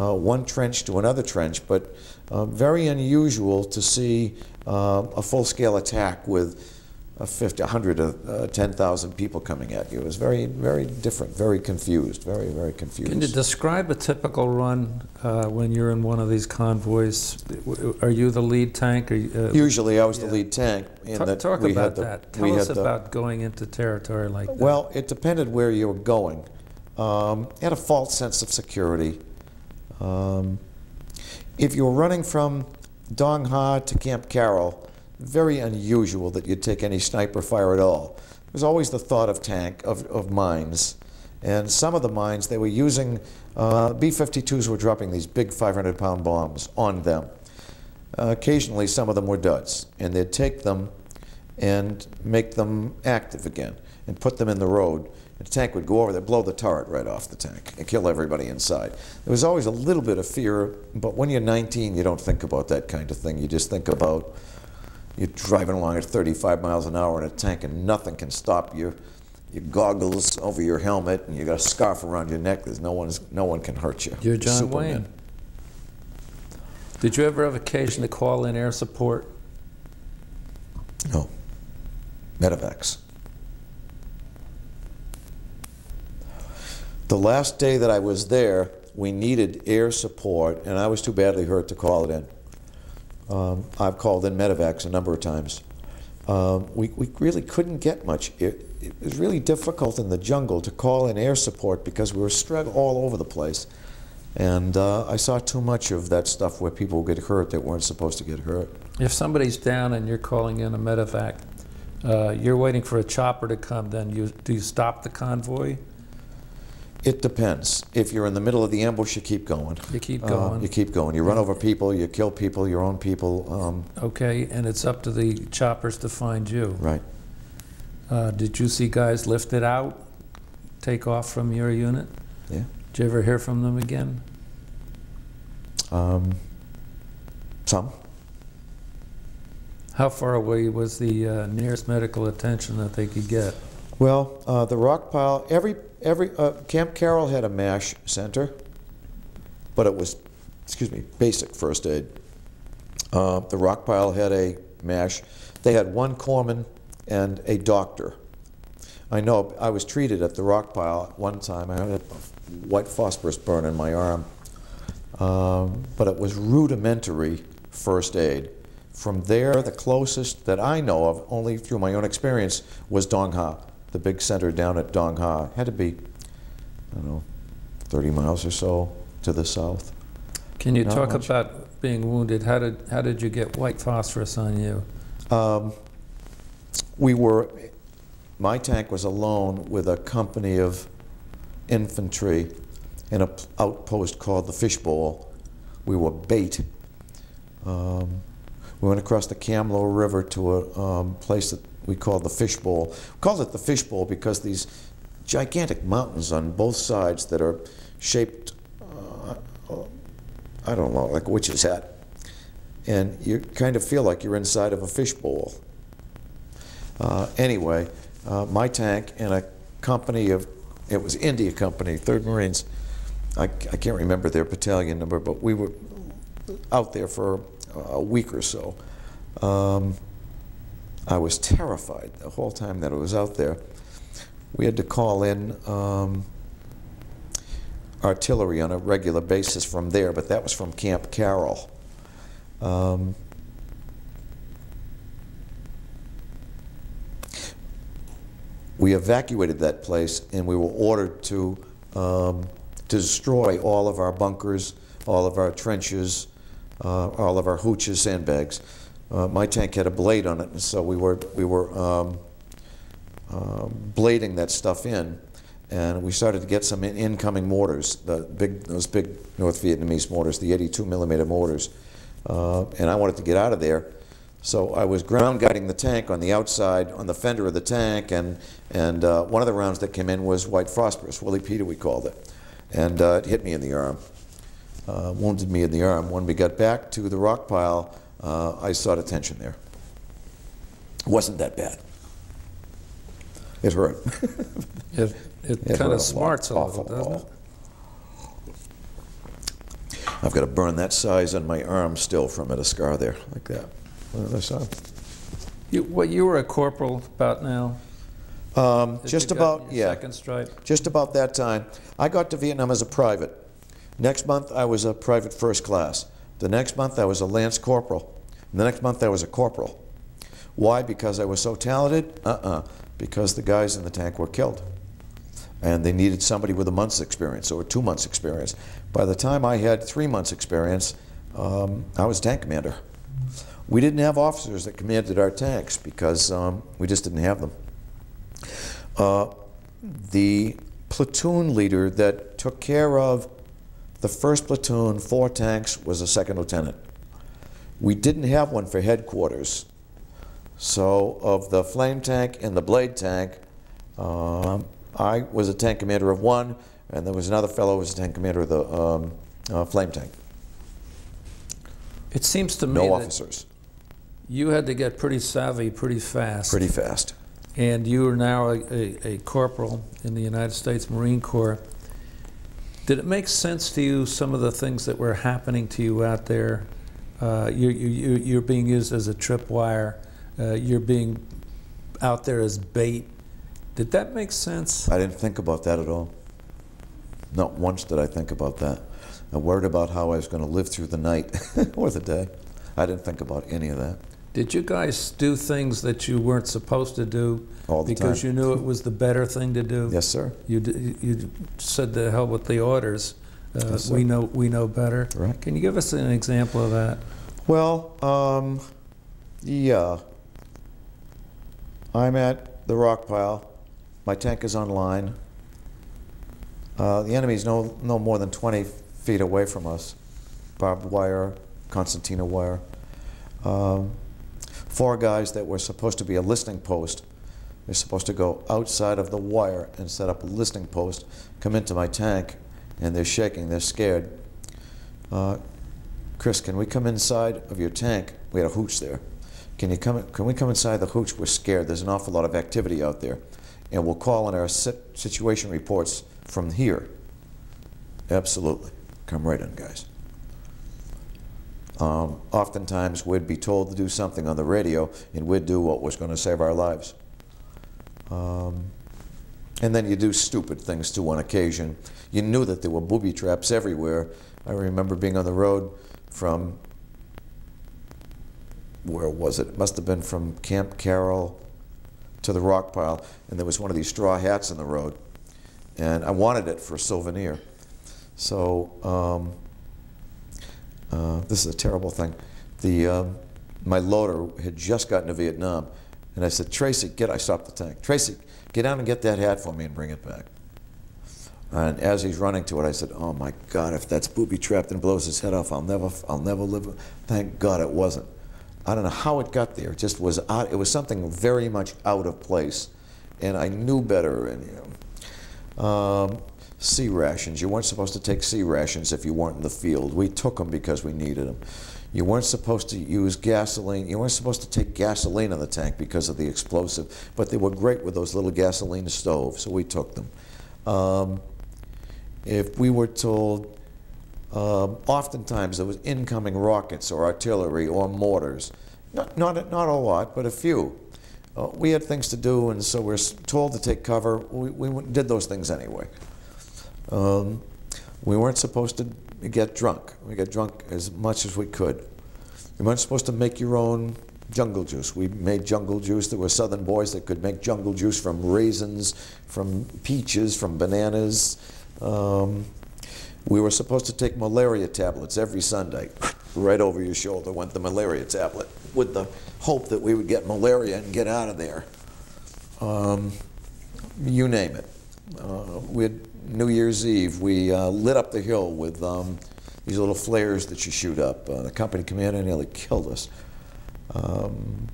uh, one trench to another trench, but uh, very unusual to see uh, a full-scale attack with uh, 50, 100, uh, 10,000 people coming at you. It was very, very different, very confused, very, very confused. Can you describe a typical run uh, when you're in one of these convoys? Are you the lead tank? You, uh, Usually, I was the lead tank. In ta- that talk we about had the, that. Tell us had the- about going into territory like that. Well, it depended where you were going. Um, you had a false sense of security. Um, if you were running from Dong Ha to Camp Carroll, very unusual that you'd take any sniper fire at all. There's always the thought of tank, of, of mines. And some of the mines, they were using, uh, B-52s were dropping these big 500-pound bombs on them. Uh, occasionally, some of them were duds, and they'd take them and make them active again and put them in the road. And the tank would go over there, blow the turret right off the tank, and kill everybody inside. There was always a little bit of fear, but when you're 19, you don't think about that kind of thing. You just think about you're driving along at 35 miles an hour in a tank, and nothing can stop you. Your goggles over your helmet, and you got a scarf around your neck. There's no one's, no one can hurt you. You're John Superman. Wayne. Did you ever have occasion to call in air support? No. Medevacs. The last day that I was there, we needed air support, and I was too badly hurt to call it in. Um, I've called in medevacs a number of times. Um, we, we really couldn't get much. It, it was really difficult in the jungle to call in air support because we were spread all over the place. And uh, I saw too much of that stuff where people get hurt that weren't supposed to get hurt. If somebody's down and you're calling in a medevac, uh, you're waiting for a chopper to come, then you, do you stop the convoy? It depends. If you're in the middle of the ambush, you keep going. You keep Uh, going. you keep going. You run over people, you kill people, your own people. Um, Okay, and it's up to the choppers to find you. right. Uh, did you see guys lifted out, take off from your unit? Yeah. Did you ever hear from them again? Um, some. How far away was the uh, nearest medical attention that they could get? Well, uh, the rock pile, every, every, uh, Camp Carroll had a MASH center, but it was, excuse me, basic first aid. Uh, the rock pile had a MASH. They had one corpsman and a doctor. I know I was treated at the rock pile at one time. I had a white phosphorus burn in my arm. Um, but it was rudimentary first aid. From there, the closest that I know of, only through my own experience, was Dong Ha, the big center down at Dong Ha. Had to be, I don't know, 30 miles or so to the south. Can you Not talk much. about being wounded? How did, how did you get white phosphorus on you? Um, we were, my tank was alone with a company of infantry in an outpost called the Fishbowl. We were bait. Um, we went across the Cam Lo River to a um, place that we call the Fishbowl. We called it the Fishbowl because these gigantic mountains on both sides that are shaped, uh, I don't know, like a witch's hat. And you kind of feel like you're inside of a fishbowl. Uh, anyway, uh, my tank and a company of, it was India Company, 3rd Marines. I, I can't remember their battalion number, but we were out there for a week or so. Um, I was terrified the whole time that I was out there. We had to call in um, artillery on a regular basis from there, but that was from Camp Carroll. Um, we evacuated that place and we were ordered to, um, destroy all of our bunkers, all of our trenches, uh, all of our hooches, sandbags. Uh, my tank had a blade on it, and so we were, we were um, uh, blading that stuff in. And we started to get some in incoming mortars, the big, those big North Vietnamese mortars, the 82 millimeter mortars. Uh, and I wanted to get out of there. So I was ground guiding the tank on the outside, on the fender of the tank, and, and uh, one of the rounds that came in was white phosphorus, Willie Peter we called it. And uh, it hit me in the arm, uh, wounded me in the arm. When we got back to the rock pile, uh, I saw detention there. It wasn't that bad. It hurt. It, it It kind of smarts a little, doesn't it? I've got a burn that size on my arm still from it, a scar there, like that. On other side. You, what, you were a corporal about now? Um, just about, yeah. Second stripe? Just about that time. I got to Vietnam as a private. Next month, I was a private first class. The next month, I was a lance corporal. The next month, I was a corporal. Why? Because I was so talented? Uh-uh. Because the guys in the tank were killed. And they needed somebody with a month's experience or two months' experience. By the time I had three months' experience, um, I was tank commander. We didn't have officers that commanded our tanks because um, we just didn't have them. Uh, the platoon leader that took care of the first platoon, four tanks, was a second lieutenant. We didn't have one for headquarters. So, of the flame tank and the blade tank, um, I was a tank commander of one, and there was another fellow who was a tank commander of the um, uh, flame tank. It seems to me No officers. you had to get pretty savvy pretty fast. Pretty fast. And you are now a, a, a corporal in the United States Marine Corps. Did it make sense to you some of the things that were happening to you out there? Uh, you, you, you, you're being used as a tripwire. Uh, you're being out there as bait. Did that make sense? I didn't think about that at all. Not once did I think about that. I worried about how I was going to live through the night or the day. I didn't think about any of that. Did you guys do things that you weren't supposed to do All the because time. you knew it was the better thing to do? Yes, sir. You, d- you said the hell with the orders. Uh, Yes, we know we know better. Right. Can you give us an example of that? Well, um, yeah. I'm at the rock pile. My tank is online. Uh, the enemy's no, no more than 20 feet away from us. Barbed wire, concertina wire. Um, four guys that were supposed to be a listening post. They're supposed to go outside of the wire and set up a listening post, come into my tank, and they're shaking, they're scared. Uh, Chris, can we come inside of your tank? We had a hooch there. Can you come? Can we come inside the hooch? We're scared. There's an awful lot of activity out there, and we'll call in our situation reports from here. Absolutely, come right in, guys. Um, oftentimes, we'd be told to do something on the radio, and we'd do what was going to save our lives. Um, And then you do stupid things too on occasion. You knew that there were booby traps everywhere. I remember being on the road from, where was it? It must have been from Camp Carroll to the rock pile, and there was one of these straw hats in the road. And I wanted it for a souvenir. So, um, uh, this is a terrible thing. The, um, my loader had just gotten to Vietnam, and I said, Tracy, get, I stopped the tank. Tracy, get down and get that hat for me and bring it back. And as he's running to it, I said, "Oh my God! If that's booby trapped and blows his head off, I'll never, I'll never live." Thank God it wasn't. I don't know how it got there. It just was out. It was something very much out of place, and I knew better. And you know, um, C rations. You weren't supposed to take C rations if you weren't in the field. We took them because we needed them. You weren't supposed to use gasoline. You weren't supposed to take gasoline in the tank because of the explosive. But they were great with those little gasoline stoves, so we took them. Um, if we were told, um, oftentimes there was incoming rockets or artillery or mortars. Not, not, not a lot, but a few. Uh, we had things to do, and so we are told to take cover. We, we did those things anyway. Um, we weren't supposed to get drunk. We got drunk as much as we could. You weren't supposed to make your own jungle juice. We made jungle juice. There were southern boys that could make jungle juice from raisins, from peaches, from bananas. Um, we were supposed to take malaria tablets every Sunday. Right over your shoulder went the malaria tablet with the hope that we would get malaria and get out of there. Um, you name it. Uh, we had New Year's Eve, we uh, lit up the hill with um, these little flares that you shoot up. Uh, the company commander nearly killed us. Um,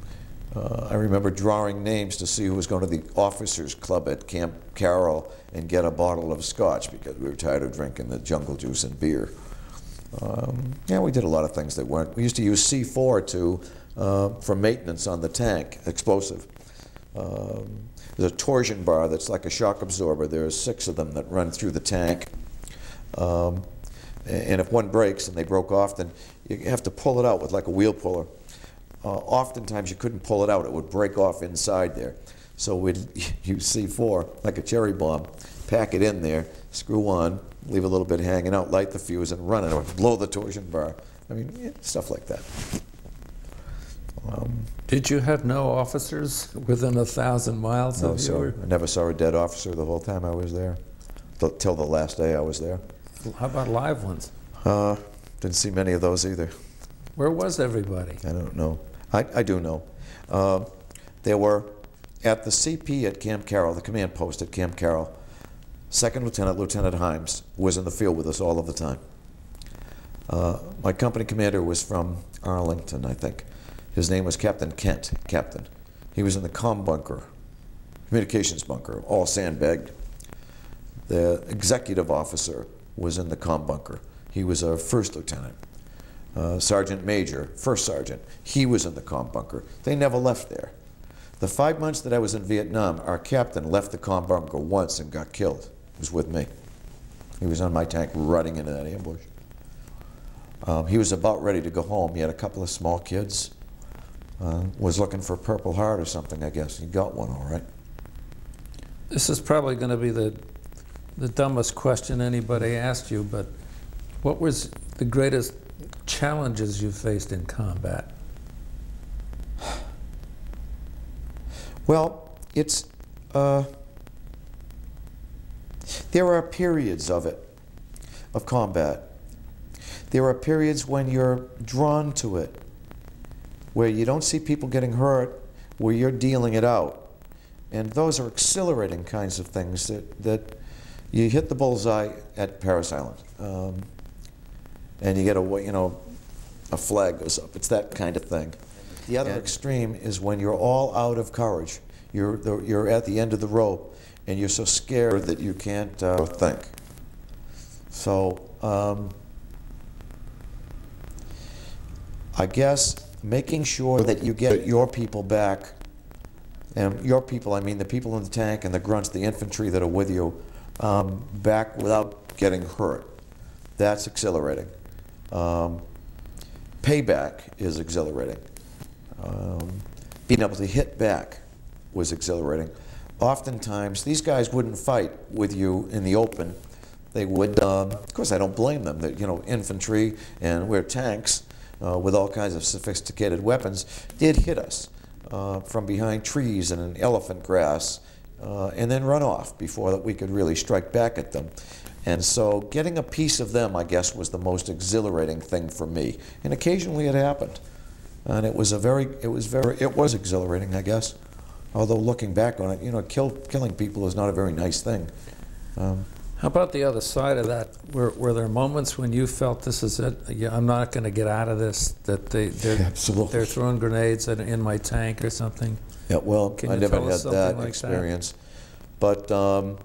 uh, I remember drawing names to see who was going to the officers' club at Camp Carroll and get a bottle of scotch because we were tired of drinking the jungle juice and beer. Um, yeah, we did a lot of things that weren't. We used to use C4 to, uh, for maintenance on the tank, explosive. Um, there's a torsion bar that's like a shock absorber. There's six of them that run through the tank. Um, and if one breaks and they broke off, then you have to pull it out with like a wheel puller uh, oftentimes you couldn't pull it out. It would break off inside there. So we'd use C4, like a cherry bomb, pack it in there, screw on, leave a little bit hanging out, light the fuse, and run it, or blow the torsion bar. I mean, yeah, stuff like that. Um, Did you have no officers within a thousand miles no, of sir. I never saw a dead officer the whole time I was there, till the last day I was there. How about live ones? Uh, didn't see many of those either. Where was everybody? I don't know. I, I do know. Uh, there were, at the CP at Camp Carroll, the command post at Camp Carroll, Second Lieutenant Lieutenant Himes was in the field with us all of the time. Uh, my company commander was from Arlington, I think. His name was Captain Kent, Captain. He was in the com bunker, communications bunker, all sandbagged. The executive officer was in the com bunker. He was a first lieutenant uh, Sergeant Major, First Sergeant. He was in the com bunker. They never left there. The five months that I was in Vietnam, our captain left the com bunker once and got killed. He was with me. He was on my tank running into that ambush. Um, he was about ready to go home. He had a couple of small kids. Uh, was looking for a Purple Heart or something, I guess. He got one, all right. This is probably going to be the, the dumbest question anybody asked you, but what was the greatest challenges you faced in combat? Well, it's uh, there are periods of it, of combat. There are periods when you're drawn to it, where you don't see people getting hurt, where you're dealing it out. And those are exhilarating kinds of things that, that you hit the bullseye at Parris Island. Um, and you get a, you know, a flag goes up. It's that kind of thing. The other extreme is when you're all out of courage. You're, the, you're at the end of the rope, and you're so scared that you can't uh, think. So, um, I guess making sure that you get your people back, and your people, I mean the people in the tank and the grunts, the infantry that are with you, um, back without getting hurt. That's exhilarating. Um, payback is exhilarating. Um, being able to hit back was exhilarating. oftentimes these guys wouldn't fight with you in the open. They would, um, of course, I don't blame them. That you know, infantry and we're tanks uh, with all kinds of sophisticated weapons did hit us uh, from behind trees and elephant grass, uh, and then run off before that we could really strike back at them. And so, getting a piece of them, I guess, was the most exhilarating thing for me. And occasionally, it happened, and it was a very, it was very, it was exhilarating, I guess. Although looking back on it, you know, kill, killing people is not a very nice thing. Um, How about the other side of that? Were, were there moments when you felt this is it? I'm not going to get out of this. That they they're, Absolutely. they're throwing grenades in, in my tank or something. Yeah, well, Can I never had that like that? experience. But um,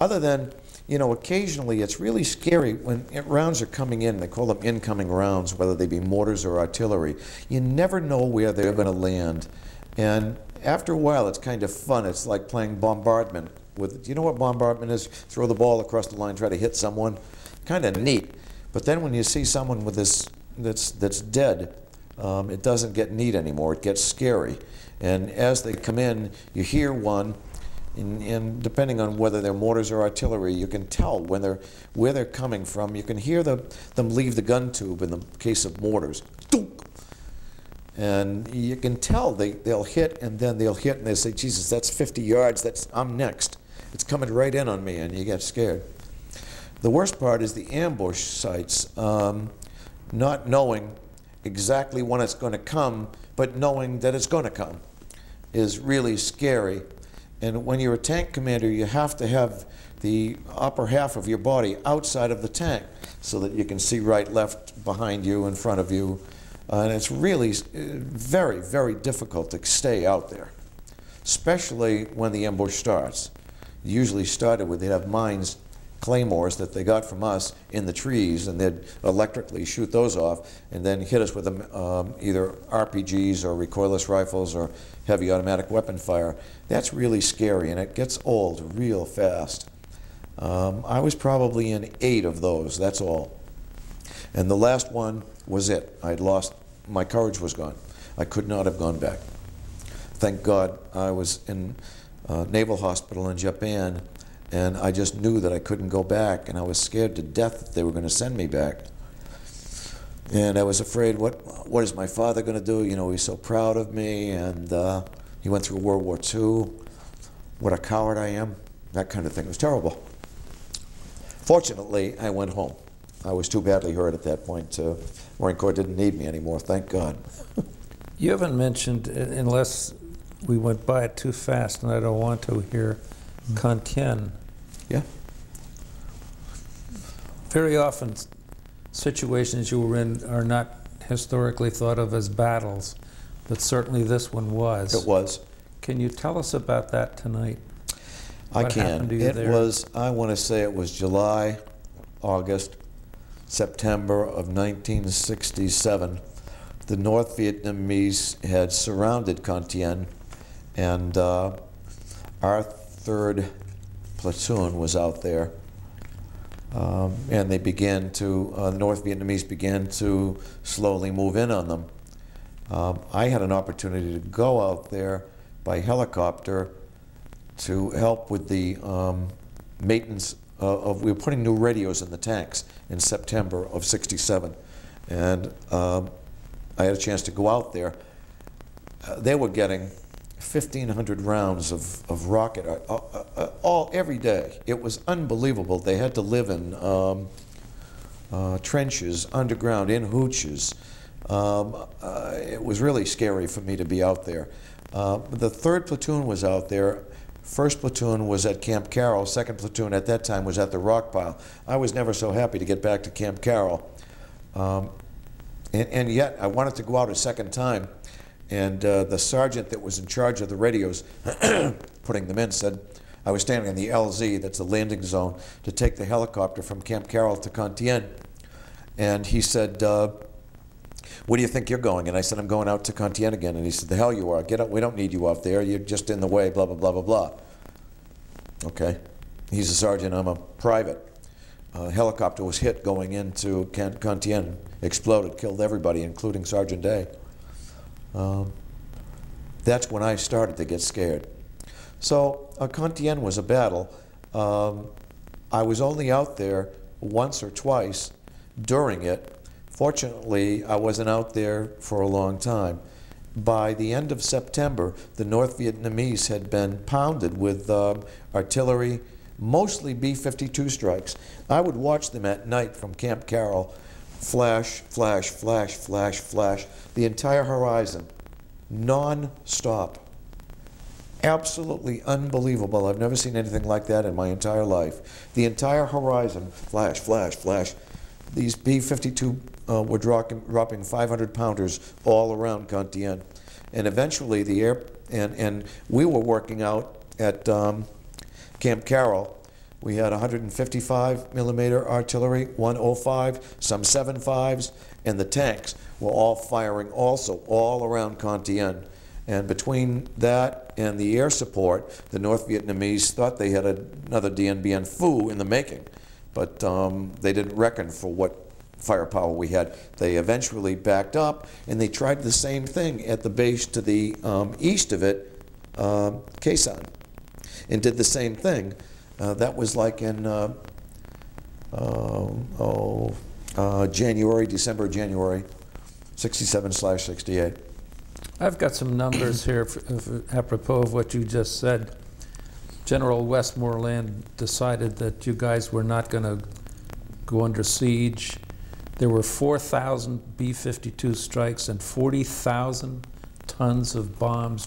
other than, you know, occasionally it's really scary when rounds are coming in. They call them incoming rounds, whether they be mortars or artillery. You never know where they're going to land. And after a while, it's kind of fun. It's like playing bombardment. With, you know what bombardment is? Throw the ball across the line, try to hit someone. Kind of neat. But then when you see someone with this that's that's dead, um, it doesn't get neat anymore. It gets scary. And as they come in, you hear one, and, and depending on whether they're mortars or artillery, you can tell when they're where they're coming from. You can hear the, them leave the gun tube in the case of mortars. And you can tell they, they'll hit and then they'll hit and they say, Jesus, that's 50 yards, that's, I'm next. It's coming right in on me and you get scared. The worst part is the ambush sites, um, not knowing exactly when it's going to come, but knowing that it's going to come is really scary. And when you're a tank commander, you have to have the upper half of your body outside of the tank so that you can see right, left, behind you, in front of you. And it's really uh, very, very difficult to stay out there, especially when the ambush starts. Usually started with they'd have mines, claymores that they got from us in the trees, and they'd electrically shoot those off, and then hit us with them, um, either RPGs or recoilless rifles or heavy automatic weapon fire. That's really scary, and it gets old real fast. Um, I was probably in eight of those. That's all. And the last one was it. I'd lost, my courage was gone. I could not have gone back. Thank God I was in uh, Naval Hospital in Japan, and I just knew that I couldn't go back, and I was scared to death that they were going to send me back. And I was afraid, what, what is my father going to do? You know, he's so proud of me, and uh, he went through World War II. What a coward I am. That kind of thing. Was terrible. Fortunately, I went home. I was too badly hurt at that point. Uh, Marine Corps didn't need me anymore, thank God. You haven't mentioned, uh, unless we went by it too fast, and I don't want to here, hmm. Con Thien. Yeah. Very often, situations you were in are not historically thought of as battles, but certainly this one was. It was. Can you tell us about that tonight? I What can. it there? was, I want to say it was July, August, September of 1967. The North Vietnamese had surrounded Con Thien, and uh, our third platoon was out there. Um, and they began to, uh, North Vietnamese began to slowly move in on them. Um, I had an opportunity to go out there by helicopter to help with the um, maintenance uh, of, we were putting new radios in the tanks in September of 67. And um, I had a chance to go out there. Uh, they were getting 1,500 rounds of, of rocket uh, uh, uh, all every day. It was unbelievable. They had to live in um, uh, trenches underground in hooches. Um, it was really scary for me to be out there. The third platoon was out there. First platoon was at Camp Carroll. Second platoon at that time was at the rock pile. I was never so happy to get back to Camp Carroll. Um, and, and yet, I wanted to go out a second time. And uh, the sergeant that was in charge of the radios, putting them in, said, I was standing in the LZ, that's the landing zone, to take the helicopter from Camp Carroll to Con Thien. And he said, uh, where do you think you're going? And I said, I'm going out to Con Thien again. And he said, the hell you are. Get up. We don't need you out there. You're just in the way, blah, blah, blah, blah, blah. Okay. He's a sergeant. I'm a private. A helicopter was hit going into Can- Con Thien, exploded, killed everybody, including Sergeant Day. Um, that's when I started to get scared. So uh, was a battle. Um, I was only out there once or twice during it. Fortunately, I wasn't out there for a long time. By the end of September, the North Vietnamese had been pounded with um, artillery, mostly B-52 strikes. I would watch them at night from Camp Carroll, flash, flash, flash, flash, flash, the entire horizon, non-stop. Absolutely unbelievable. I've never seen anything like that in my entire life. The entire horizon, flash, flash, flash. These B-52 uh, were dropping, dropping 500 pounders all around Con Thien. And eventually the air, and, and we were working out at um, Camp Carroll. We had 155 millimeter artillery, 105, some 75s, and the tanks were all firing also all around Con Thien. And between that and the air support, the North Vietnamese thought they had another Dien Bien Phu in the making. But um, they didn't reckon for what firepower we had. They eventually backed up and they tried the same thing at the base to the um, east of it, Khe Sanh, and did the same thing. Uh, that was like in uh, oh, uh, January, December, January, 67 slash 68. I've got some numbers here apropos of what you just said. General Westmoreland decided that you guys were not going to go under siege. There were 4,000 B-52 strikes and 40,000 tons of bombs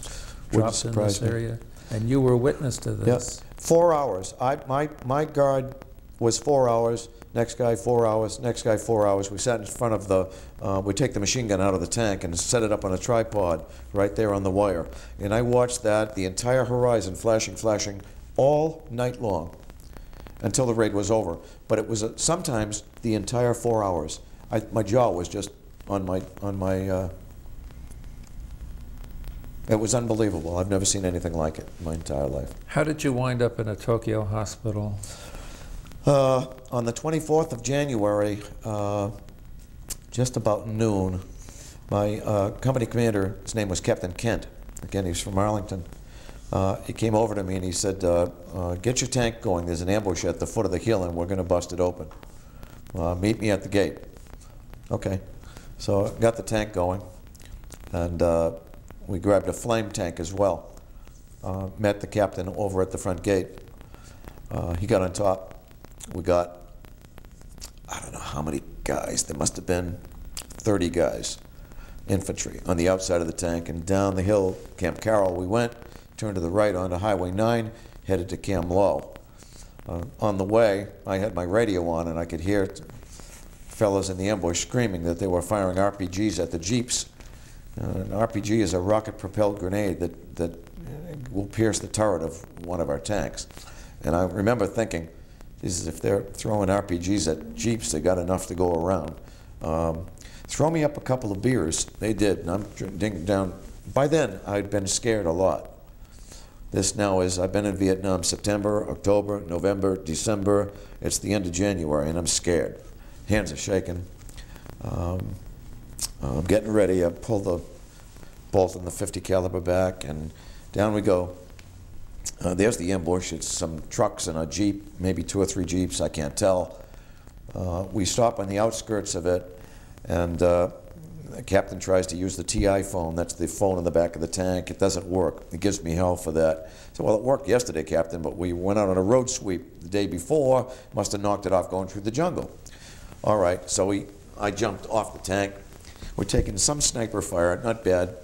dropped in this me. area. And you were witness to this. Yes, four hours. I, my, my guard was four hours, next guy four hours, next guy four hours. We sat in front of the, uh, we take the machine gun out of the tank and set it up on a tripod right there on the wire. And I watched that, the entire horizon flashing, flashing all night long until the raid was over. But it was uh, sometimes the entire four hours. I, my jaw was just on my, on my, uh, it was unbelievable. I've never seen anything like it in my entire life. How did you wind up in a Tokyo hospital? Uh, on the 24th of January, uh, just about noon, my uh, company commander, his name was Captain Kent, again, he's from Arlington, uh, he came over to me and he said, uh, uh, get your tank going, there's an ambush at the foot of the hill and we're going to bust it open. meet me at the gate. Okay, so I got the tank going and we grabbed a flame tank as well. met the captain over at the front gate. he got on top we got, I don't know how many guys, there must have been 30 guys, infantry, on the outside of the tank. And down the hill, Camp Carroll, we went, turned to the right onto Highway 9, headed to Cam Lo. Uh, on the way, I had my radio on and I could hear fellows in the ambush screaming that they were firing RPGs at the Jeeps. Uh, an RPG is a rocket-propelled grenade that, that will pierce the turret of one of our tanks. And I remember thinking, is if they're throwing RPGs at Jeeps, they got enough to go around. Um, throw me up a couple of beers. They did, and I'm drinking down. By then, I'd been scared a lot. This now is, I've been in Vietnam September, October, November, December. It's the end of January, and I'm scared. Hands are shaking. Um, I'm getting ready. I pull the bolt on the 50 caliber back, and down we go. Uh, there's the ambush. It's some trucks and a Jeep, maybe two or three Jeeps, I can't tell. Uh, we stop on the outskirts of it, and uh, the captain tries to use the TI phone. That's the phone in the back of the tank. It doesn't work. It gives me hell for that. So, well, it worked yesterday, Captain, but we went out on a road sweep the day before. Must have knocked it off going through the jungle. All right, so we, I jumped off the tank. We're taking some sniper fire, not bad,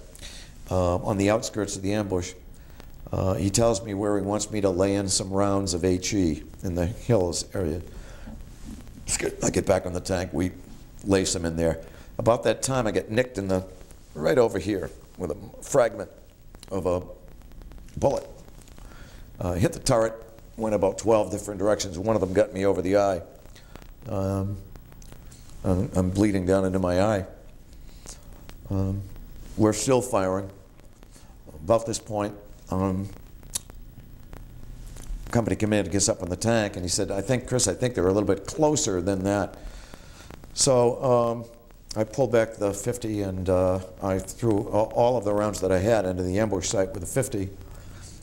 uh, on the outskirts of the ambush. Uh, he tells me where he wants me to lay in some rounds of HE in the hills area. I get back on the tank, we lace them in there. About that time, I get nicked in the, right over here with a fragment of a bullet. Uh, hit the turret, went about 12 different directions. One of them got me over the eye. Um, I'm, I'm, bleeding down into my eye. Um, we're still firing. About this point, um, company commander gets up on the tank and he said, I think, Chris, I think they're a little bit closer than that. So um, I pulled back the 50 and uh, I threw all of the rounds that I had into the ambush site with the 50.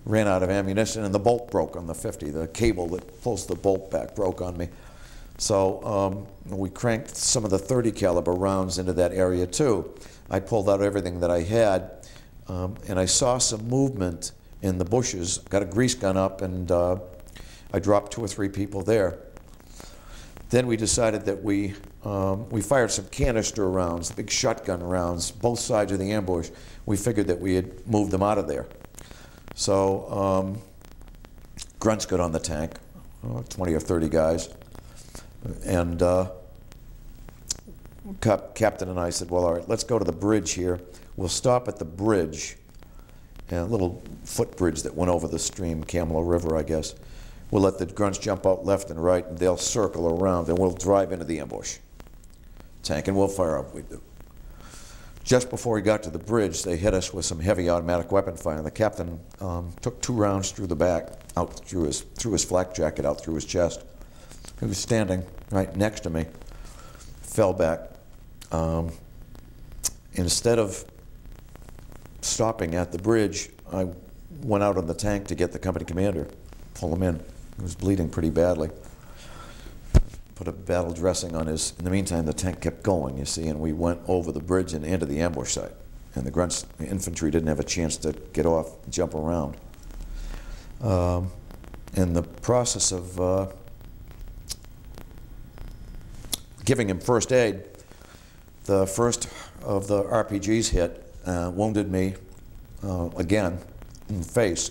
ran out of ammunition, and the bolt broke on the 50. The cable that pulls the bolt back broke on me. So um, we cranked some of the 30 caliber rounds into that area too. I pulled out everything that I had, um, and I saw some movement in the bushes. Got a grease gun up, and uh, I dropped two or three people there. Then we decided that we um, we fired some canister rounds, big shotgun rounds, both sides of the ambush. We figured that we had moved them out of there. So um, grunts got on the tank, uh, 20 or 30 guys, and uh, Cap captain and I said, well, all right, let's go to the bridge here. We'll stop at the bridge, a little footbridge that went over the stream, Cam Lo River, I guess. We'll let the grunts jump out left and right, and they'll circle around, and we'll drive into the ambush tank, and we'll fire up. We do. Just before we got to the bridge, they hit us with some heavy automatic weapon fire. The captain um, took two rounds through the back, out through his through his flak jacket, out through his chest. He was standing right next to me. Fell back. Um, instead of stopping at the bridge, I went out on the tank to get the company commander, pull him in. He was bleeding pretty badly. Put a battle dressing on his. In the meantime, the tank kept going, you see, and we went over the bridge and into the ambush site. And the grunts, the infantry didn't have a chance to get off, jump around. Um, in the process of uh, giving him first aid, the first of the RPGs hit, uh, wounded me uh, again in the face.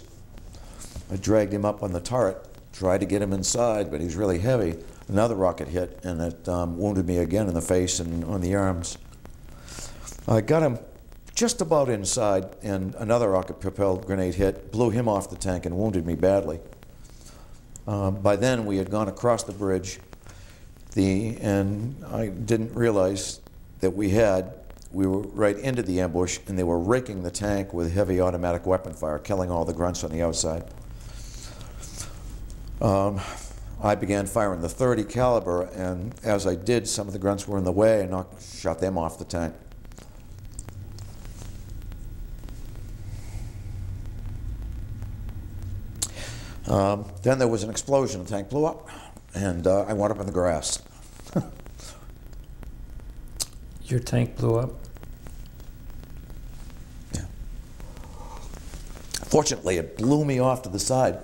I dragged him up on the turret, tried to get him inside, but he's really heavy. Another rocket hit, and it um, wounded me again in the face and on the arms. I got him just about inside, and another rocket-propelled grenade hit, blew him off the tank and wounded me badly. Um, by then, we had gone across the bridge, the, and I didn't realize that we had, we were right into the ambush, and they were raking the tank with heavy automatic weapon fire, killing all the grunts on the outside. Um, I began firing the 30 caliber, and as I did, some of the grunts were in the way, and I shot them off the tank. Um, then there was an explosion. The tank blew up, and uh, I wound up in the grass. Your tank blew up? Yeah. Fortunately, it blew me off to the side.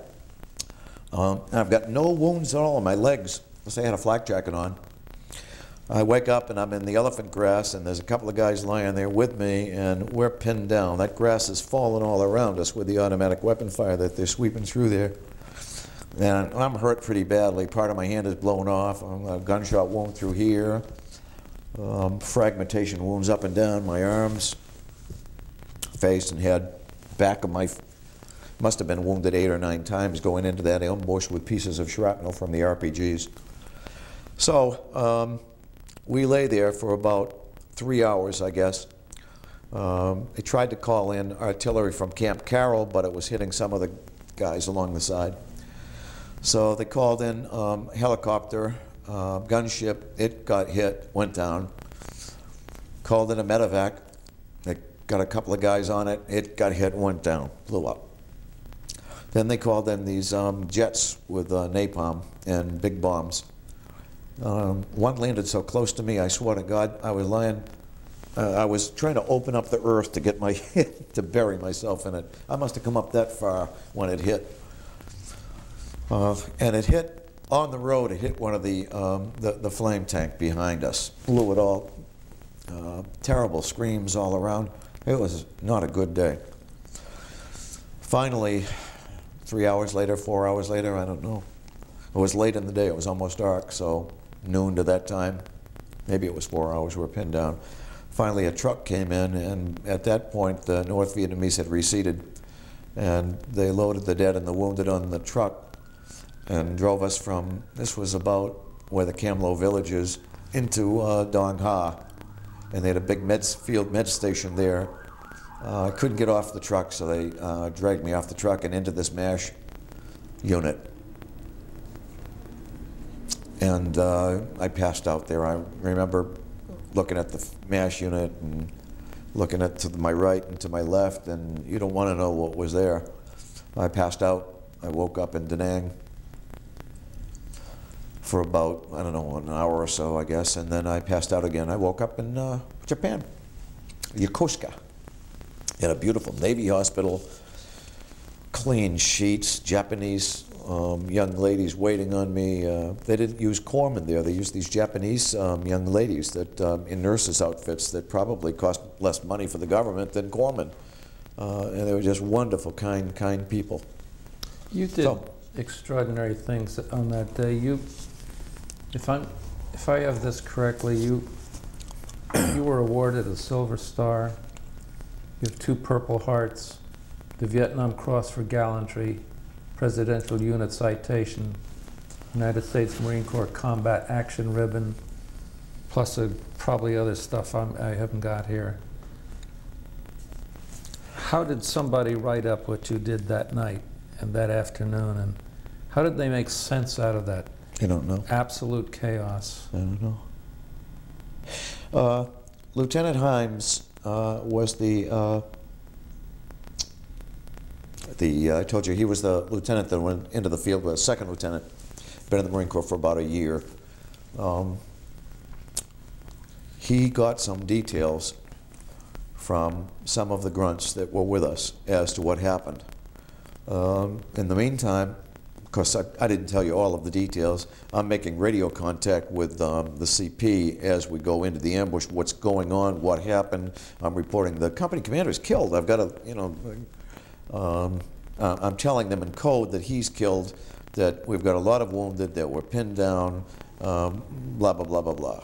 Um, and I've got no wounds at all on my legs, unless I had a flak jacket on. I wake up and I'm in the elephant grass, and there's a couple of guys lying there with me, and we're pinned down. That grass is falling all around us with the automatic weapon fire that they're sweeping through there. And I'm hurt pretty badly. Part of my hand is blown off. I'm A gunshot wound through here. Um, fragmentation wounds up and down my arms, face and head, back of my, must have been wounded eight or nine times going into that ambush with pieces of shrapnel from the RPGs. So um, we lay there for about three hours, I guess. Um, they tried to call in artillery from Camp Carroll, but it was hitting some of the guys along the side. So they called in um, helicopter uh, gunship. It got hit, went down. Called in a medevac. They got a couple of guys on it. It got hit, went down, blew up. Then they called in these um, jets with uh, napalm and big bombs. Um, one landed so close to me, I swear to God, I was lying. Uh, I was trying to open up the earth to get my to bury myself in it. I must have come up that far when it hit. Uh, and it hit on the road, it hit one of the, um, the, the, flame tank behind us, blew it all. Uh, terrible screams all around. It was not a good day. Finally, three hours later, four hours later, I don't know. It was late in the day. It was almost dark, so noon to that time. Maybe it was four hours. We were pinned down. Finally, a truck came in, and at that point, the North Vietnamese had receded, and they loaded the dead and the wounded on the truck and drove us from, this was about where the Cam Lo village is, into uh, Dong Ha. And they had a big med field med station there. Uh, I couldn't get off the truck, so they uh, dragged me off the truck and into this MASH unit. And uh, I passed out there. I remember looking at the MASH unit and looking at to my right and to my left, and you don't want to know what was there. I passed out. I woke up in Da Nang for about, I don't know, an hour or so, I guess, and then I passed out again. I woke up in uh, Japan, Yokosuka, in a beautiful Navy hospital, clean sheets, Japanese um, young ladies waiting on me. Uh, they didn't use corpsmen there. They used these Japanese um, young ladies that um, in nurses' outfits that probably cost less money for the government than corpsmen. Uh, and they were just wonderful, kind, kind people. You did So- extraordinary things on that day. You, if I'm, if I have this correctly, you, you were awarded a Silver Star. You have two Purple Hearts, the Vietnam Cross for Gallantry, Presidential Unit Citation, United States Marine Corps Combat Action Ribbon, plus a, probably other stuff I'm, I haven't got here. How did somebody write up what you did that night and that afternoon, and how did they make sense out of that You don't know? absolute chaos? I don't know. Uh, Lieutenant Himes uh, was the uh, the uh, I told you he was the lieutenant that went into the field with a second lieutenant. Been in the Marine Corps for about a year. Um, he got some details from some of the grunts that were with us as to what happened. Um, in the meantime, course, I, I didn't tell you all of the details. I'm making radio contact with um, the CP as we go into the ambush. What's going on? What happened? I'm reporting the company commander is killed. I've got to, you know, um, uh, I'm telling them in code that he's killed. That we've got a lot of wounded. That we're pinned down. Um, blah blah blah blah blah.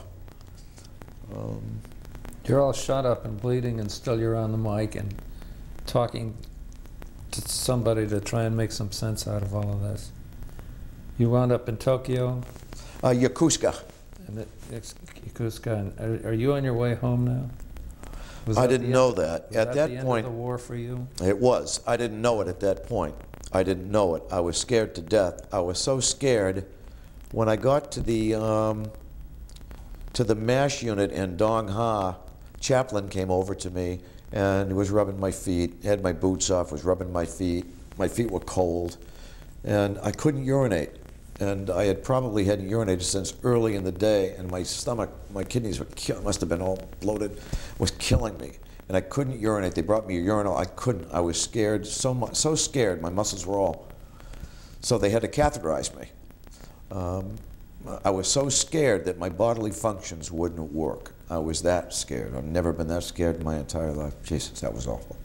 Um, You're all shot up and bleeding, and still you're on the mic and talking to somebody to try and make some sense out of all of this. You wound up in Tokyo, uh, Yokosuka. and Yokosuka. And are, are you on your way home now? Was I didn't end- know that. was At that that end point, of the war for you. It was. I didn't know it at that point. I didn't know it. I was scared to death. I was so scared when I got to the um, to the mash unit in Dong Ha. Chaplain came over to me and was rubbing my feet. Had my boots off. Was rubbing my feet. My feet were cold, and I couldn't urinate. And I had probably hadn't urinated since early in the day, and my stomach, my kidneys must have been all bloated, was killing me and I couldn't urinate. They brought me a urinal. I couldn't. I was scared so much, so scared. My muscles were all. So they had to catheterize me. Um, I was so scared that my bodily functions wouldn't work. I was that scared. I've never been that scared in my entire life. Jesus, that was awful.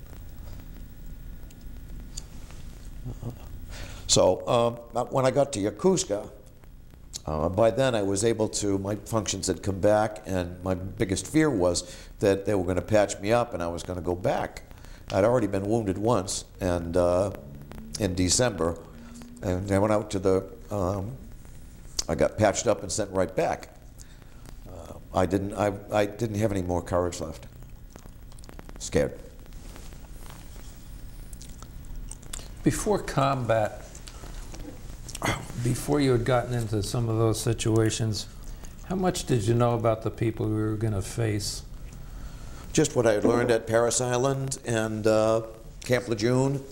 So um, when I got to Yokosuka, uh, by then, I was able to, my functions had come back, and my biggest fear was that they were going to patch me up and I was going to go back. I'd already been wounded once, and uh, in December, and I went out to the, um, I got patched up and sent right back. Uh, I didn't, I, I didn't have any more courage left. Scared. Before combat, before you had gotten into some of those situations, how much did you know about the people you were going to face? Just what I had learned at Parris Island and uh, Camp Lejeune.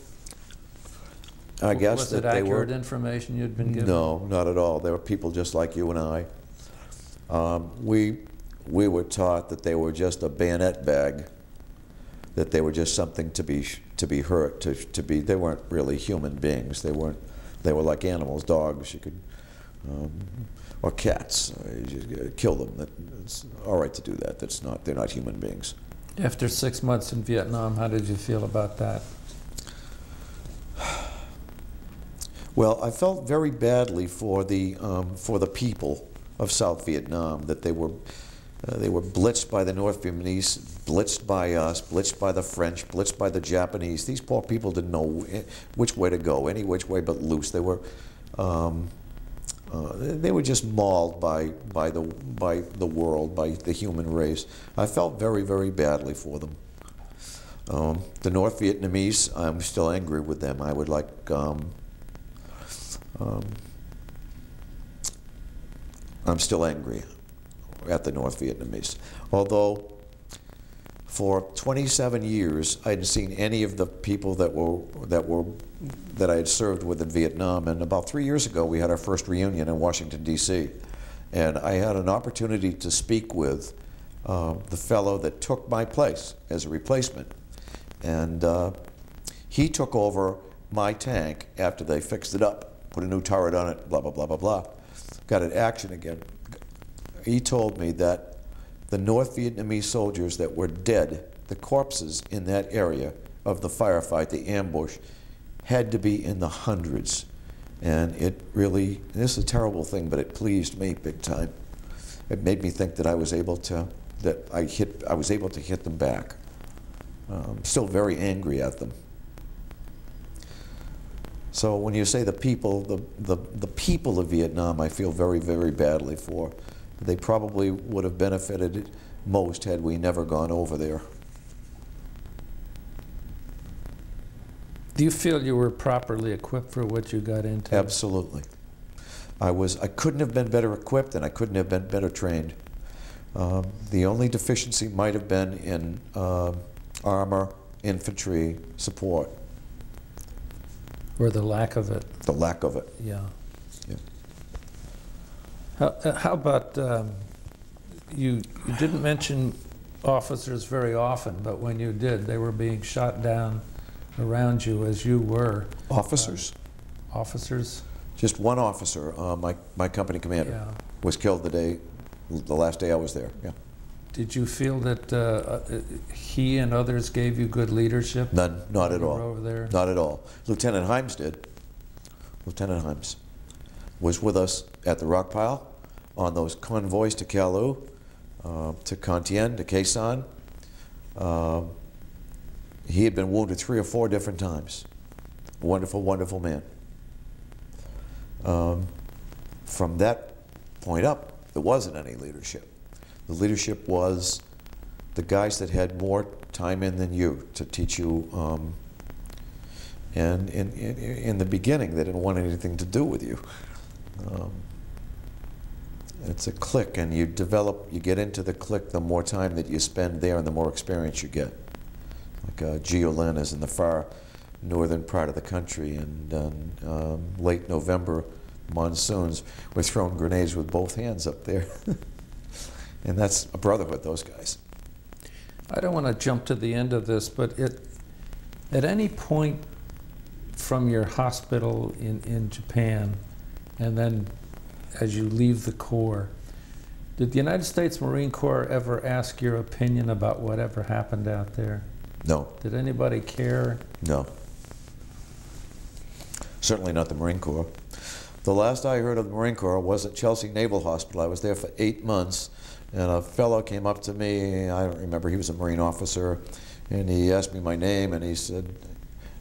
I guess Was that it they were. information you'd been given? No, not at all. They were people just like you and I. Um, we, we were taught that they were just a bayonet bag, that they were just something to be, to be hurt, to, to be, they weren't really human beings. They weren't, they were like animals, dogs, you could, um, or cats. You just, uh, kill them. That, it's all right to do that. That's not, they're not human beings. After six months in Vietnam, how did you feel about that? Well, I felt very badly for the um, for the people of South Vietnam that they were uh, they were blitzed by the North Vietnamese, blitzed by us, blitzed by the French, blitzed by the Japanese. These poor people didn't know which way to go, any which way but loose. They were um, uh, they were just mauled by by the by the world, by the human race. I felt very very badly for them. Um, the North Vietnamese, I'm still angry with them. I would like. Um, um, I'm still angry at the North Vietnamese. Although For 27 years, I hadn't seen any of the people that were that were that I had served with in Vietnam. And about three years ago, we had our first reunion in Washington D.C. And I had an opportunity to speak with uh, the fellow that took my place as a replacement, and uh, he took over my tank after they fixed it up, put a new turret on it, blah blah blah blah blah. Got it action again. He told me that the North Vietnamese soldiers that were dead, the corpses in that area of the firefight, the ambush, had to be in the hundreds. And it really, this is a terrible thing, but it pleased me big time. It made me think that I was able to, that I hit, I was able to hit them back. Um, still very angry at them. So when you say the people, the, the, the people of Vietnam, I feel very, very badly for. They probably would have benefited most had we never gone over there. Do you feel you were properly equipped for what you got into? Absolutely. I was. I couldn't have been better equipped, and I couldn't have been better trained. Um, the only deficiency might have been in uh, armor, infantry support, Or the lack of it, the lack of it. yeah. Yeah. How, uh, how about, um, you, you didn't mention officers very often, but when you did, they were being shot down around you as you were. Officers. Officers? Just one officer, uh, my, my company commander, Yeah. was killed the day, the last day I was there. Yeah. Did you feel that uh, uh, he and others gave you good leadership? None, not at all. over there? Not at all. Lieutenant Himes did. Lieutenant Himes was with us at the rock pile on those convoys to Ca Lu, uh, to Con Thien, to Khe Sanh. Uh, he had been wounded three or four different times. Wonderful, wonderful man. Um, from that point up, there wasn't any leadership. The leadership was the guys that had more time in than you to teach you. Um, and in, in, in the beginning, they didn't want anything to do with you. Um, it's a click, and you develop, you get into the click the more time that you spend there and the more experience you get. Like uh, Gio Linh is in the far northern part of the country, and um, um, late November monsoons, we're throwing grenades with both hands up there. and that's a brotherhood, those guys. I don't want to jump to the end of this, but it, at any point from your hospital in, in Japan, and then as you leave the Corps, did the United States Marine Corps ever ask your opinion about whatever happened out there? No, Did anybody care? no. Certainly not the Marine Corps. The last I heard of the Marine Corps was at Chelsea Naval Hospital. I was there for eight months, and a fellow came up to me. I don't remember, he was a Marine officer, and he asked me my name, and he said,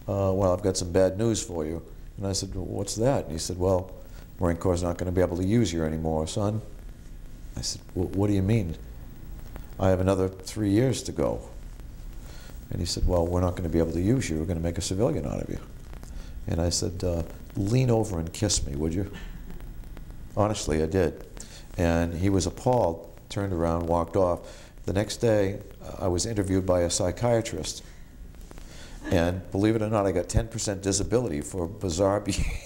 uh, Well, I've got some bad news for you. And I said, well, What's that? And he said, Well, Marine Corps is not going to be able to use you anymore, son. I said, What do you mean? I have another three years to go. And he said, Well, we're not going to be able to use you. We're going to make a civilian out of you. And I said, uh, Lean over and kiss me, would you? Honestly, I did. And he was appalled, turned around, walked off. The next day, uh, I was interviewed by a psychiatrist. And believe it or not, I got 10% disability for bizarre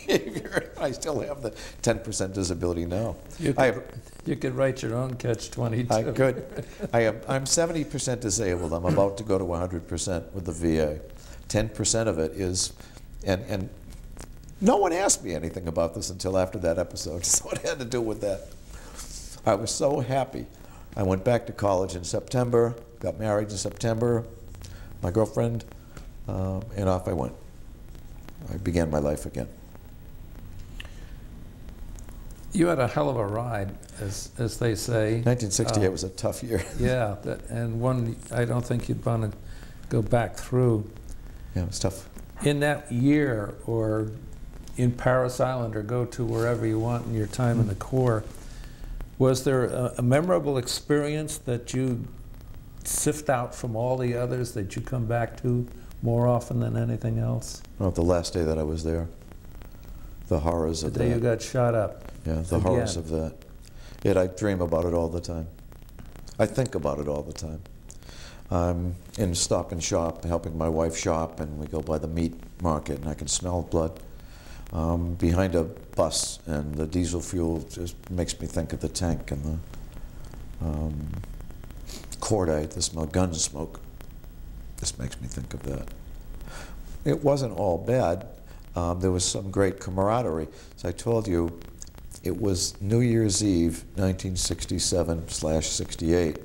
behavior. I still have the 10% disability now. You I could, have, you could write your own catch-22. I could. I am, I'm 70% disabled. I'm about to go to 100% with the VA. 10% of it is, and, and no one asked me anything about this until after that episode, so it had to do with that. I was so happy. I went back to college in September, got married in September, my girlfriend, um, and off I went. I began my life again. You had a hell of a ride, as, as they say. 1968 Uh, was a tough year. Yeah, that, and one I don't think you'd want to go back through. Yeah, it was tough. In that year, or in Parris Island, or go to wherever you want in your time in the Corps, was there a, a memorable experience that you sift out from all the others that you come back to more often than anything else? Well, the last day that I was there, the horrors of The day you got shot up. Yeah, the horrors of that. Yet I dream about it all the time. I think about it all the time. I'm in Stop and Shop, helping my wife shop, and we go by the meat market, and I can smell blood. Um, behind a bus, and the diesel fuel just makes me think of the tank and the um, cordite, the smell, gun smoke. This makes me think of that. It wasn't all bad. Um, there was some great camaraderie. As I told you, it was New Year's Eve, 1967 slash 68.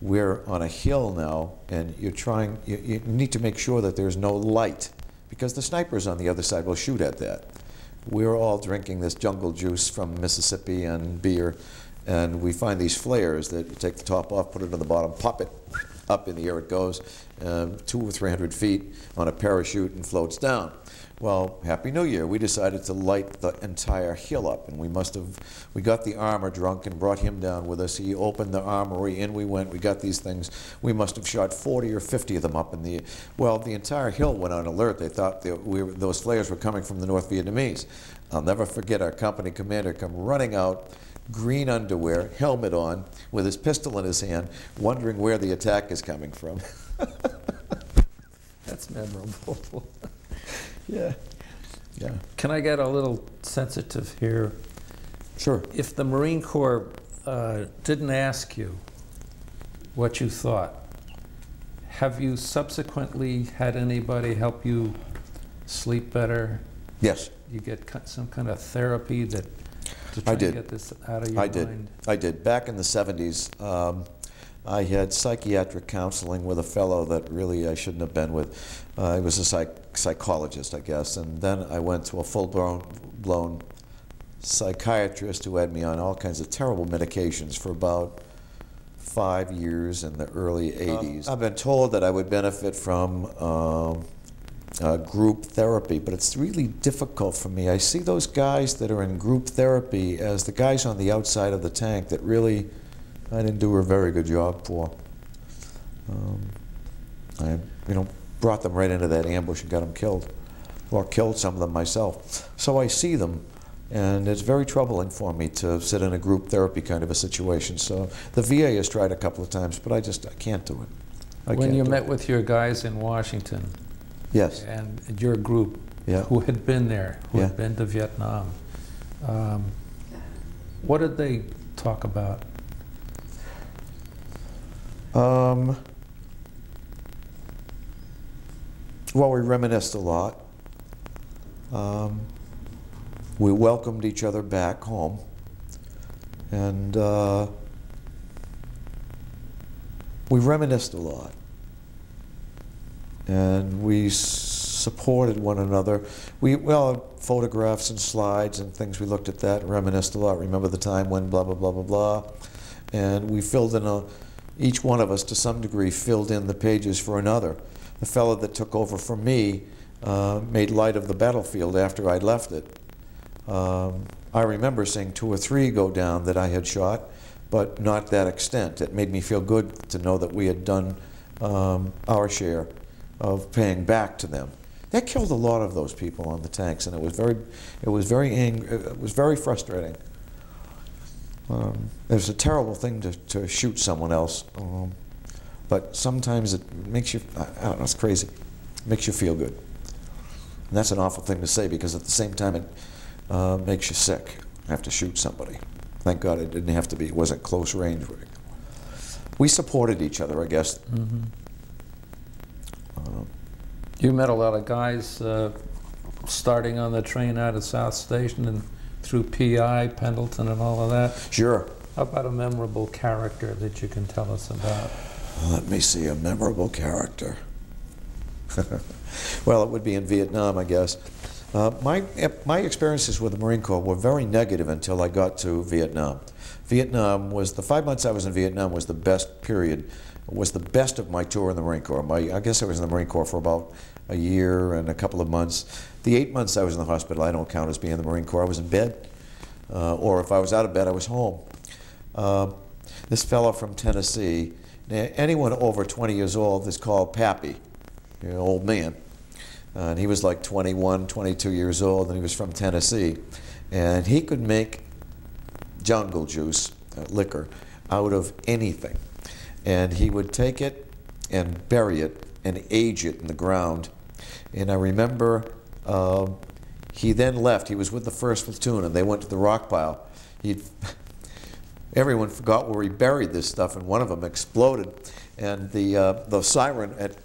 We're on a hill now, and you're trying. You, you need to make sure that there's no light, because the snipers on the other side will shoot at that. We're all drinking this jungle juice from Mississippi and beer, and we find these flares that you take the top off, put it on the bottom, pop it up in the air it goes, um, two or three hundred feet on a parachute and floats down. Well, Happy New Year. We decided to light the entire hill up, and we must have, we got the armor drunk and brought him down with us. He opened the armory, in we went, we got these things. We must have shot 40 or 50 of them up in the, well, the entire hill went on alert. They thought that we were, those flares were coming from the North Vietnamese. I'll never forget our company commander come running out, green underwear, helmet on, with his pistol in his hand, wondering where the attack is coming from. That's memorable. yeah. Yeah. Can I get a little sensitive here? Sure. If the Marine Corps uh, didn't ask you what you thought, have you subsequently had anybody help you sleep better? Yes. You get some kind of therapy that to try I did. and get this out of your I mind? did. I did. Back in the 70s, um, I had psychiatric counseling with a fellow that really I shouldn't have been with. Uh, he was a psych- psychologist, I guess. And then I went to a full-blown blown psychiatrist who had me on all kinds of terrible medications for about five years in the early 80s. I've been told that I would benefit from um, uh, group therapy, but it's really difficult for me. I see those guys that are in group therapy as the guys on the outside of the tank that really I didn't do a very good job for. Um, I, you know, brought them right into that ambush and got them killed, or killed some of them myself. So I see them, and it's very troubling for me to sit in a group therapy kind of a situation. So the VA has tried a couple of times, but I just I can't do it. I When you met it. with your guys in Washington yes, and your group Yeah. who had been there, who Yeah. had been to Vietnam, um, what did they talk about? Um, well, we reminisced a lot. Um, we welcomed each other back home. And uh, we reminisced a lot. And we supported one another. We, well, photographs and slides and things, we looked at that reminisced a lot. Remember the time when blah, blah, blah, blah, blah. And we filled in a, each one of us to some degree filled in the pages for another. The fellow that took over from me uh, made light of the battlefield after I'd left it. Um, I remember seeing two or three go down that I had shot, but not that extent. It made me feel good to know that we had done um, our share of paying back to them. That killed a lot of those people on the tanks, and it was very, it was very ang- it was very frustrating. Um, it was a terrible thing to, to shoot someone else, um, but sometimes it makes you, I, I don't know, it's crazy. It makes you feel good. And that's an awful thing to say because at the same time it uh, makes you sick. Have to shoot somebody. Thank God it didn't have to be, it wasn't close range. We supported each other, I guess. Mm-hmm. You met a lot of guys uh, starting on the train out of South Station and through PI, Pendleton, and all of that. sure. How about a memorable character that you can tell us about? Let me see a memorable character. well, it would be in Vietnam, I guess. Uh, my, my experiences with the Marine Corps were very negative until I got to Vietnam. Vietnam was, the five months I was in Vietnam was the best period, was the best of my tour in the Marine Corps. My, I guess I was in the Marine Corps for about a year and a couple of months. The eight months I was in the hospital, I don't count as being in the Marine Corps. I was in bed, uh, or if I was out of bed, I was home. Uh, this fellow from Tennessee, now, anyone over 20 years old is called Pappy, know, old man. Uh, and he was like 21, 22 years old, and he was from Tennessee. And he could make jungle juice, uh, liquor, out of anything. And he would take it and bury it and age it in the ground. And I remember um, he then left. He was with the first platoon, and they went to the rock pile. He, everyone forgot where he buried this stuff, and one of them exploded. And the uh, the siren at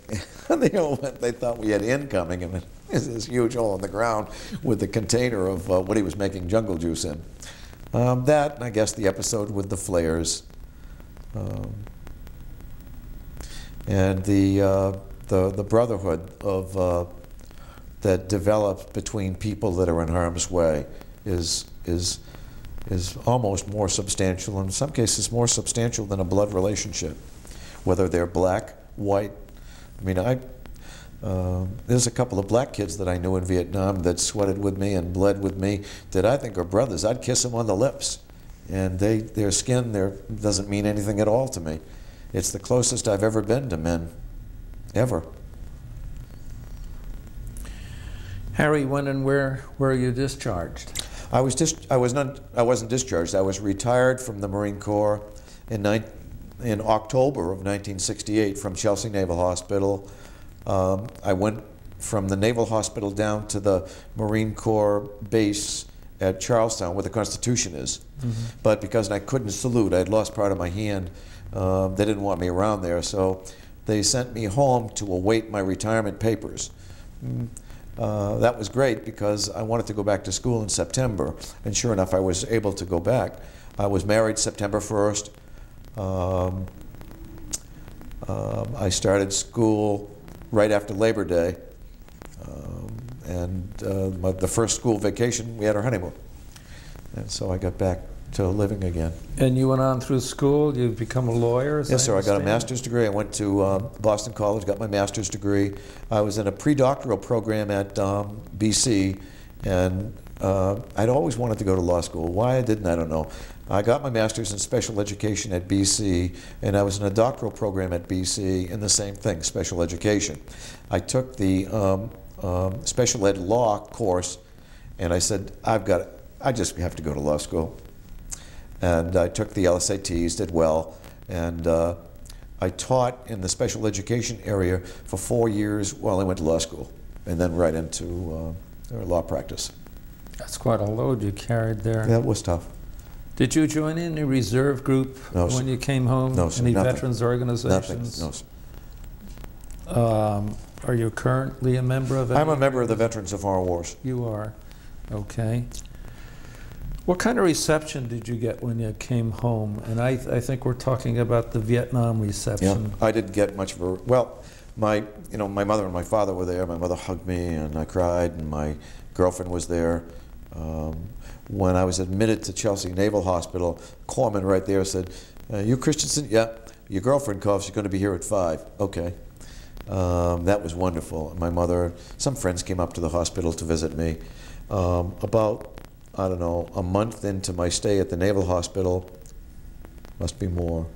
they all went. They thought we had incoming, and there's this huge hole in the ground with the container of uh, what he was making jungle juice in. Um, that, and I guess, the episode with the flares. Um, and the, uh, the, the brotherhood of, uh, that develops between people that are in harm's way is, is, is almost more substantial, in some cases more substantial than a blood relationship, whether they're black, white. I mean, I, uh, there's a couple of black kids that I knew in Vietnam that sweated with me and bled with me that I think are brothers. I'd kiss them on the lips, and they, their skin there doesn't mean anything at all to me. It's the closest I've ever been to men, ever. Harry, when and where were you discharged? I was dis- I was not I wasn't discharged. I was retired from the Marine Corps in in October of 1968 from Chelsea Naval Hospital. Um, I went from the Naval Hospital down to the Marine Corps base at Charlestown, where the Constitution is. But because I couldn't salute, I had lost part of my hand. Um, they didn't want me around there, so they sent me home to await my retirement papers. Mm, uh, that was great because I wanted to go back to school in September, and sure enough, I was able to go back. I was married September 1st. Um, um, I started school right after Labor Day, um, and uh, my, the first school vacation, we had our honeymoon. And so I got back to living again. And you went on through school, You've become a lawyer? Yes, sir. I got a master's degree. I went to uh, Boston College, got my master's degree. I was in a pre-doctoral program at um, BC, and uh, I'd always wanted to go to law school. Why I didn't, I don't know. I got my master's in special education at BC, and I was in a doctoral program at BC in the same thing, special education. I took the um, um, special ed law course, and I said, I've got, I just have to go to law school and I took the LSATs, did well, and uh, I taught in the special education area for four years while I went to law school, and then right into uh, law practice. That's quite a load you carried there. That was tough. Did you join any reserve group No, when you came home? No, sir, Any nothing. veterans Nothing. organizations? No, sir. Um, Are you currently a member of any? I'm a member of the Veterans of Foreign Wars. You are, okay. What kind of reception did you get when you came home? And I, I think we're talking about the Vietnam reception. Yeah. I didn't get much of a well. My, you know, my mother and my father were there. My mother hugged me, and I cried, and my girlfriend was there. Um, when I was admitted to Chelsea Naval Hospital, corpsman right there said, uh, "You Christensen? Yeah. Your girlfriend calls. She's going to be here at five. Okay." Um, that was wonderful. My mother, some friends came up to the hospital to visit me. Um, about, I don't know, a month into my stay at the Naval Hospital, must be more,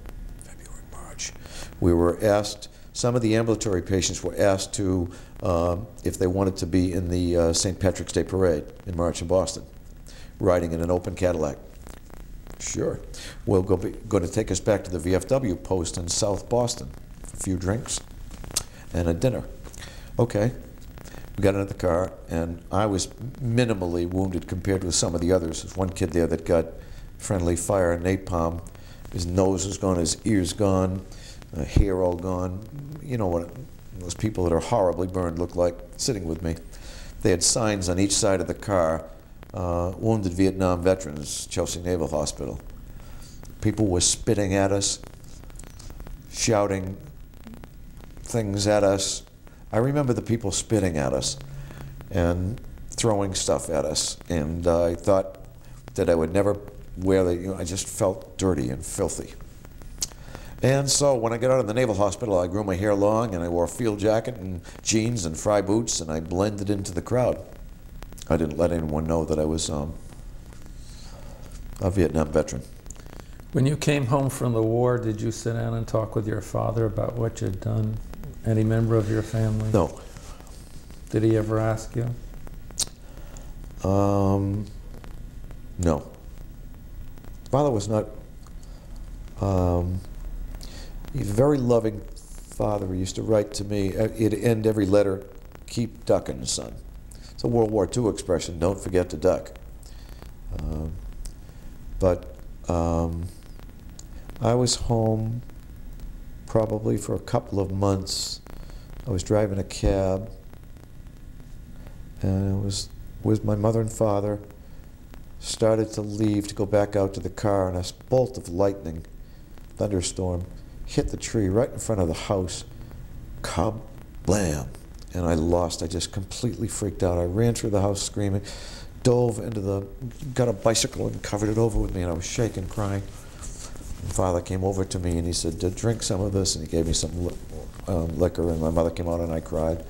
February, March, we were asked, some of the ambulatory patients were asked to, um, if they wanted to be in the uh, St. Patrick's Day Parade in March in Boston, riding in an open Cadillac. Sure. We'll go be, going to take us back to the VFW post in South Boston a few drinks and a dinner. Okay. We got into the car, and I was minimally wounded compared with some of the others. There's one kid there that got friendly fire and napalm. His nose is gone, his ears gone, uh, hair all gone. You know what those people that are horribly burned look like sitting with me. They had signs on each side of the car uh, Wounded Vietnam Veterans, Chelsea Naval Hospital. People were spitting at us, shouting things at us. I remember the people spitting at us and throwing stuff at us. And uh, I thought that I would never wear the, you know, I just felt dirty and filthy. And so when I got out of the Naval Hospital, I grew my hair long and I wore a field jacket and jeans and Frye boots and I blended into the crowd. I didn't let anyone know that I was um, a Vietnam veteran. When you came home from the war, did you sit down and talk with your father about what you'd done? Any member of your family? No. Did he ever ask you? Um, no. Father was not. Um, he's a very loving father he used to write to me. uh, He'd end every letter, "Keep ducking, son." It's a World War II expression. Don't forget to duck. Um, but um, I was home probably for a couple of months. I was driving a cab, and I was with my mother and father. Started to leave to go back out to the car, and a bolt of lightning, thunderstorm, hit the tree right in front of the house. Cub, blam, and I lost. I just completely freaked out. I ran through the house screaming, dove into the, got a bicycle and covered it over with me, and I was shaking, crying. Father came over to me and he said, "To drink some of this," and he gave me some li- um, liquor. And my mother came out and I cried.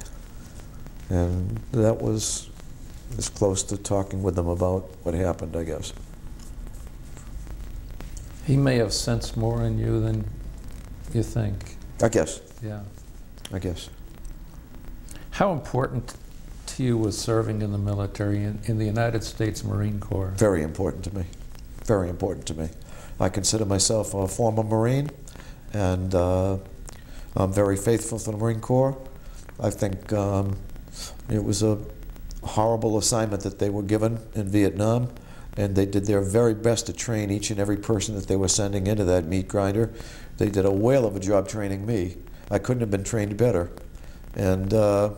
And that was as close to talking with them about what happened, I guess. He may have sensed more in you than you think. I guess. Yeah. I guess. How important to you was serving in the military in, in the United States Marine Corps? Very important to me. Very important to me. I consider myself a former Marine, and uh, I'm very faithful to the Marine Corps. I think um, it was a horrible assignment that they were given in Vietnam, and they did their very best to train each and every person that they were sending into that meat grinder. They did a whale of a job training me. I couldn't have been trained better. And uh,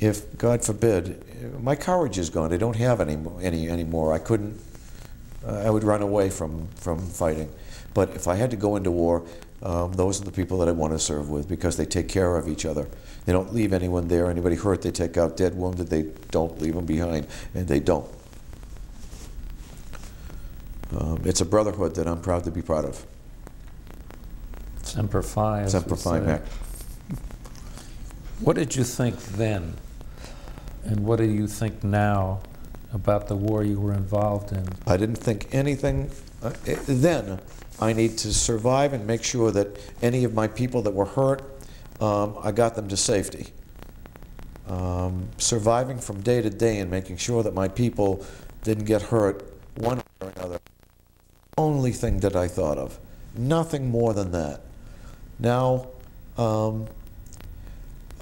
if, God forbid, my courage is gone. I don't have any any anymore. I couldn't. I would run away from from fighting. But if I had to go into war, um, those are the people that I want to serve with because they take care of each other. They don't leave anyone there. Anybody hurt, they take out. Dead, wounded, they don't leave them behind, and they don't. Um, it's a brotherhood that I'm proud to be part of. Semper Fi. Semper Fi. Mac. What did you think then? And what do you think now about the war you were involved in? I didn't think anything. Uh, eh, then I need to survive and make sure that any of my people that were hurt, um, I got them to safety. Um, surviving from day to day and making sure that my people didn't get hurt one way or another. Only thing that I thought of. Nothing more than that. Now, um,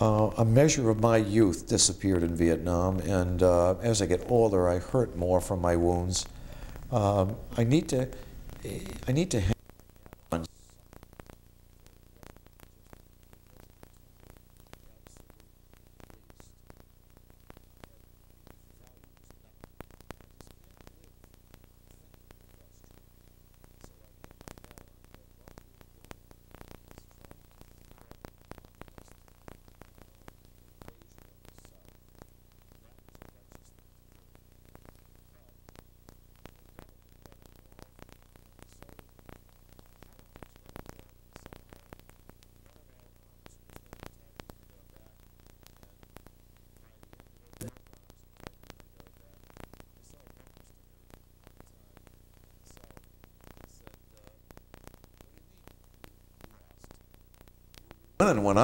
uh, a measure of my youth disappeared in Vietnam, and uh, as I get older, I hurt more from my wounds. Um, I need to, I need to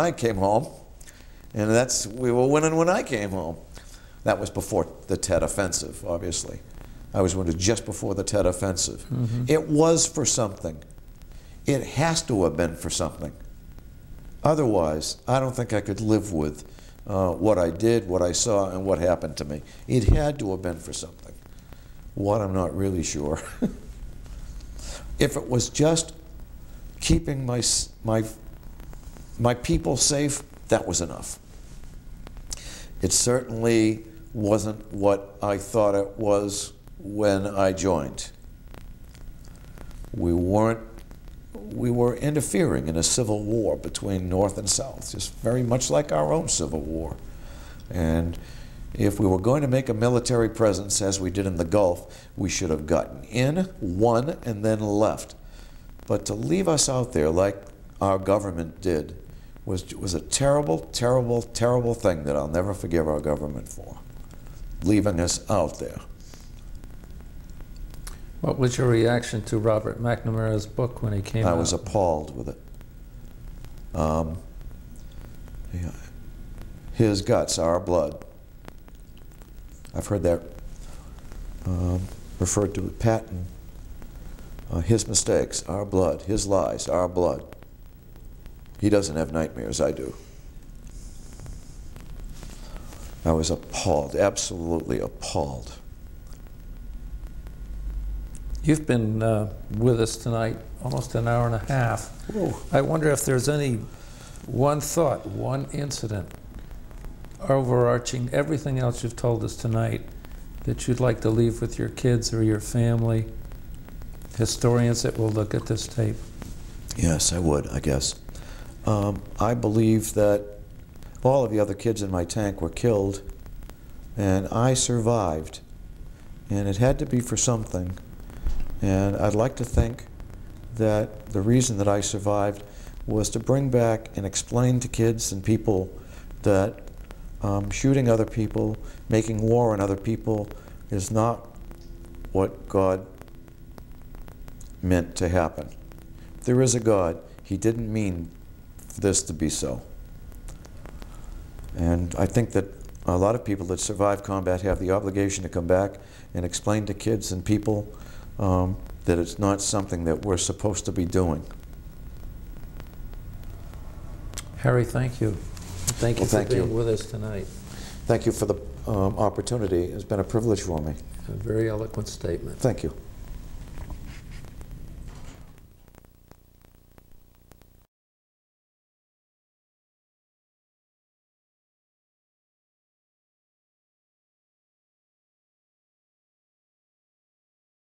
I came home, and that's we were winning when I came home. That was before the Tet Offensive, obviously. I was wounded just before the Tet Offensive. It was for something. It has to have been for something. Otherwise, I don't think I could live with uh, what I did, what I saw, and what happened to me. It had to have been for something. What I'm not really sure. if it was just keeping my my my people safe, that was enough. It certainly wasn't what I thought it was when I joined. We weren't we were interfering in a civil war between North and South, just very much like our own civil war. And if we were going to make a military presence, as we did in the Gulf, we should have gotten in, won, and then left. But to leave us out there like our government did was, was a terrible, terrible, terrible thing that I'll never forgive our government for, leaving us out there. What was your reaction to Robert McNamara's book when he came I out? was appalled with it. Um, yeah. His guts, our blood. I've heard that um, referred to with Patton. Uh, his mistakes, our blood. His lies, our blood. He doesn't have nightmares, I do. I was appalled, absolutely appalled. You've been uh, with us tonight almost an hour and a half. I wonder if there's any one thought, one incident, overarching everything else you've told us tonight, that you'd like to leave with your kids or your family, historians that will look at this tape. Yes, I would, I guess. Um, I believe that all of the other kids in my tank were killed, and I survived. And it had to be for something. And I'd like to think that the reason that I survived was to bring back and explain to kids and people that um, shooting other people, making war on other people, is not what God meant to happen. There is a God. He didn't mean for this to be so. And I think that a lot of people that survive combat have the obligation to come back and explain to kids and people um, that it's not something that we're supposed to be doing. Harry, thank you. Thank you Well, for thank you. being with us tonight. Thank you for the um, opportunity. It's been a privilege for me. A very eloquent statement. Thank you.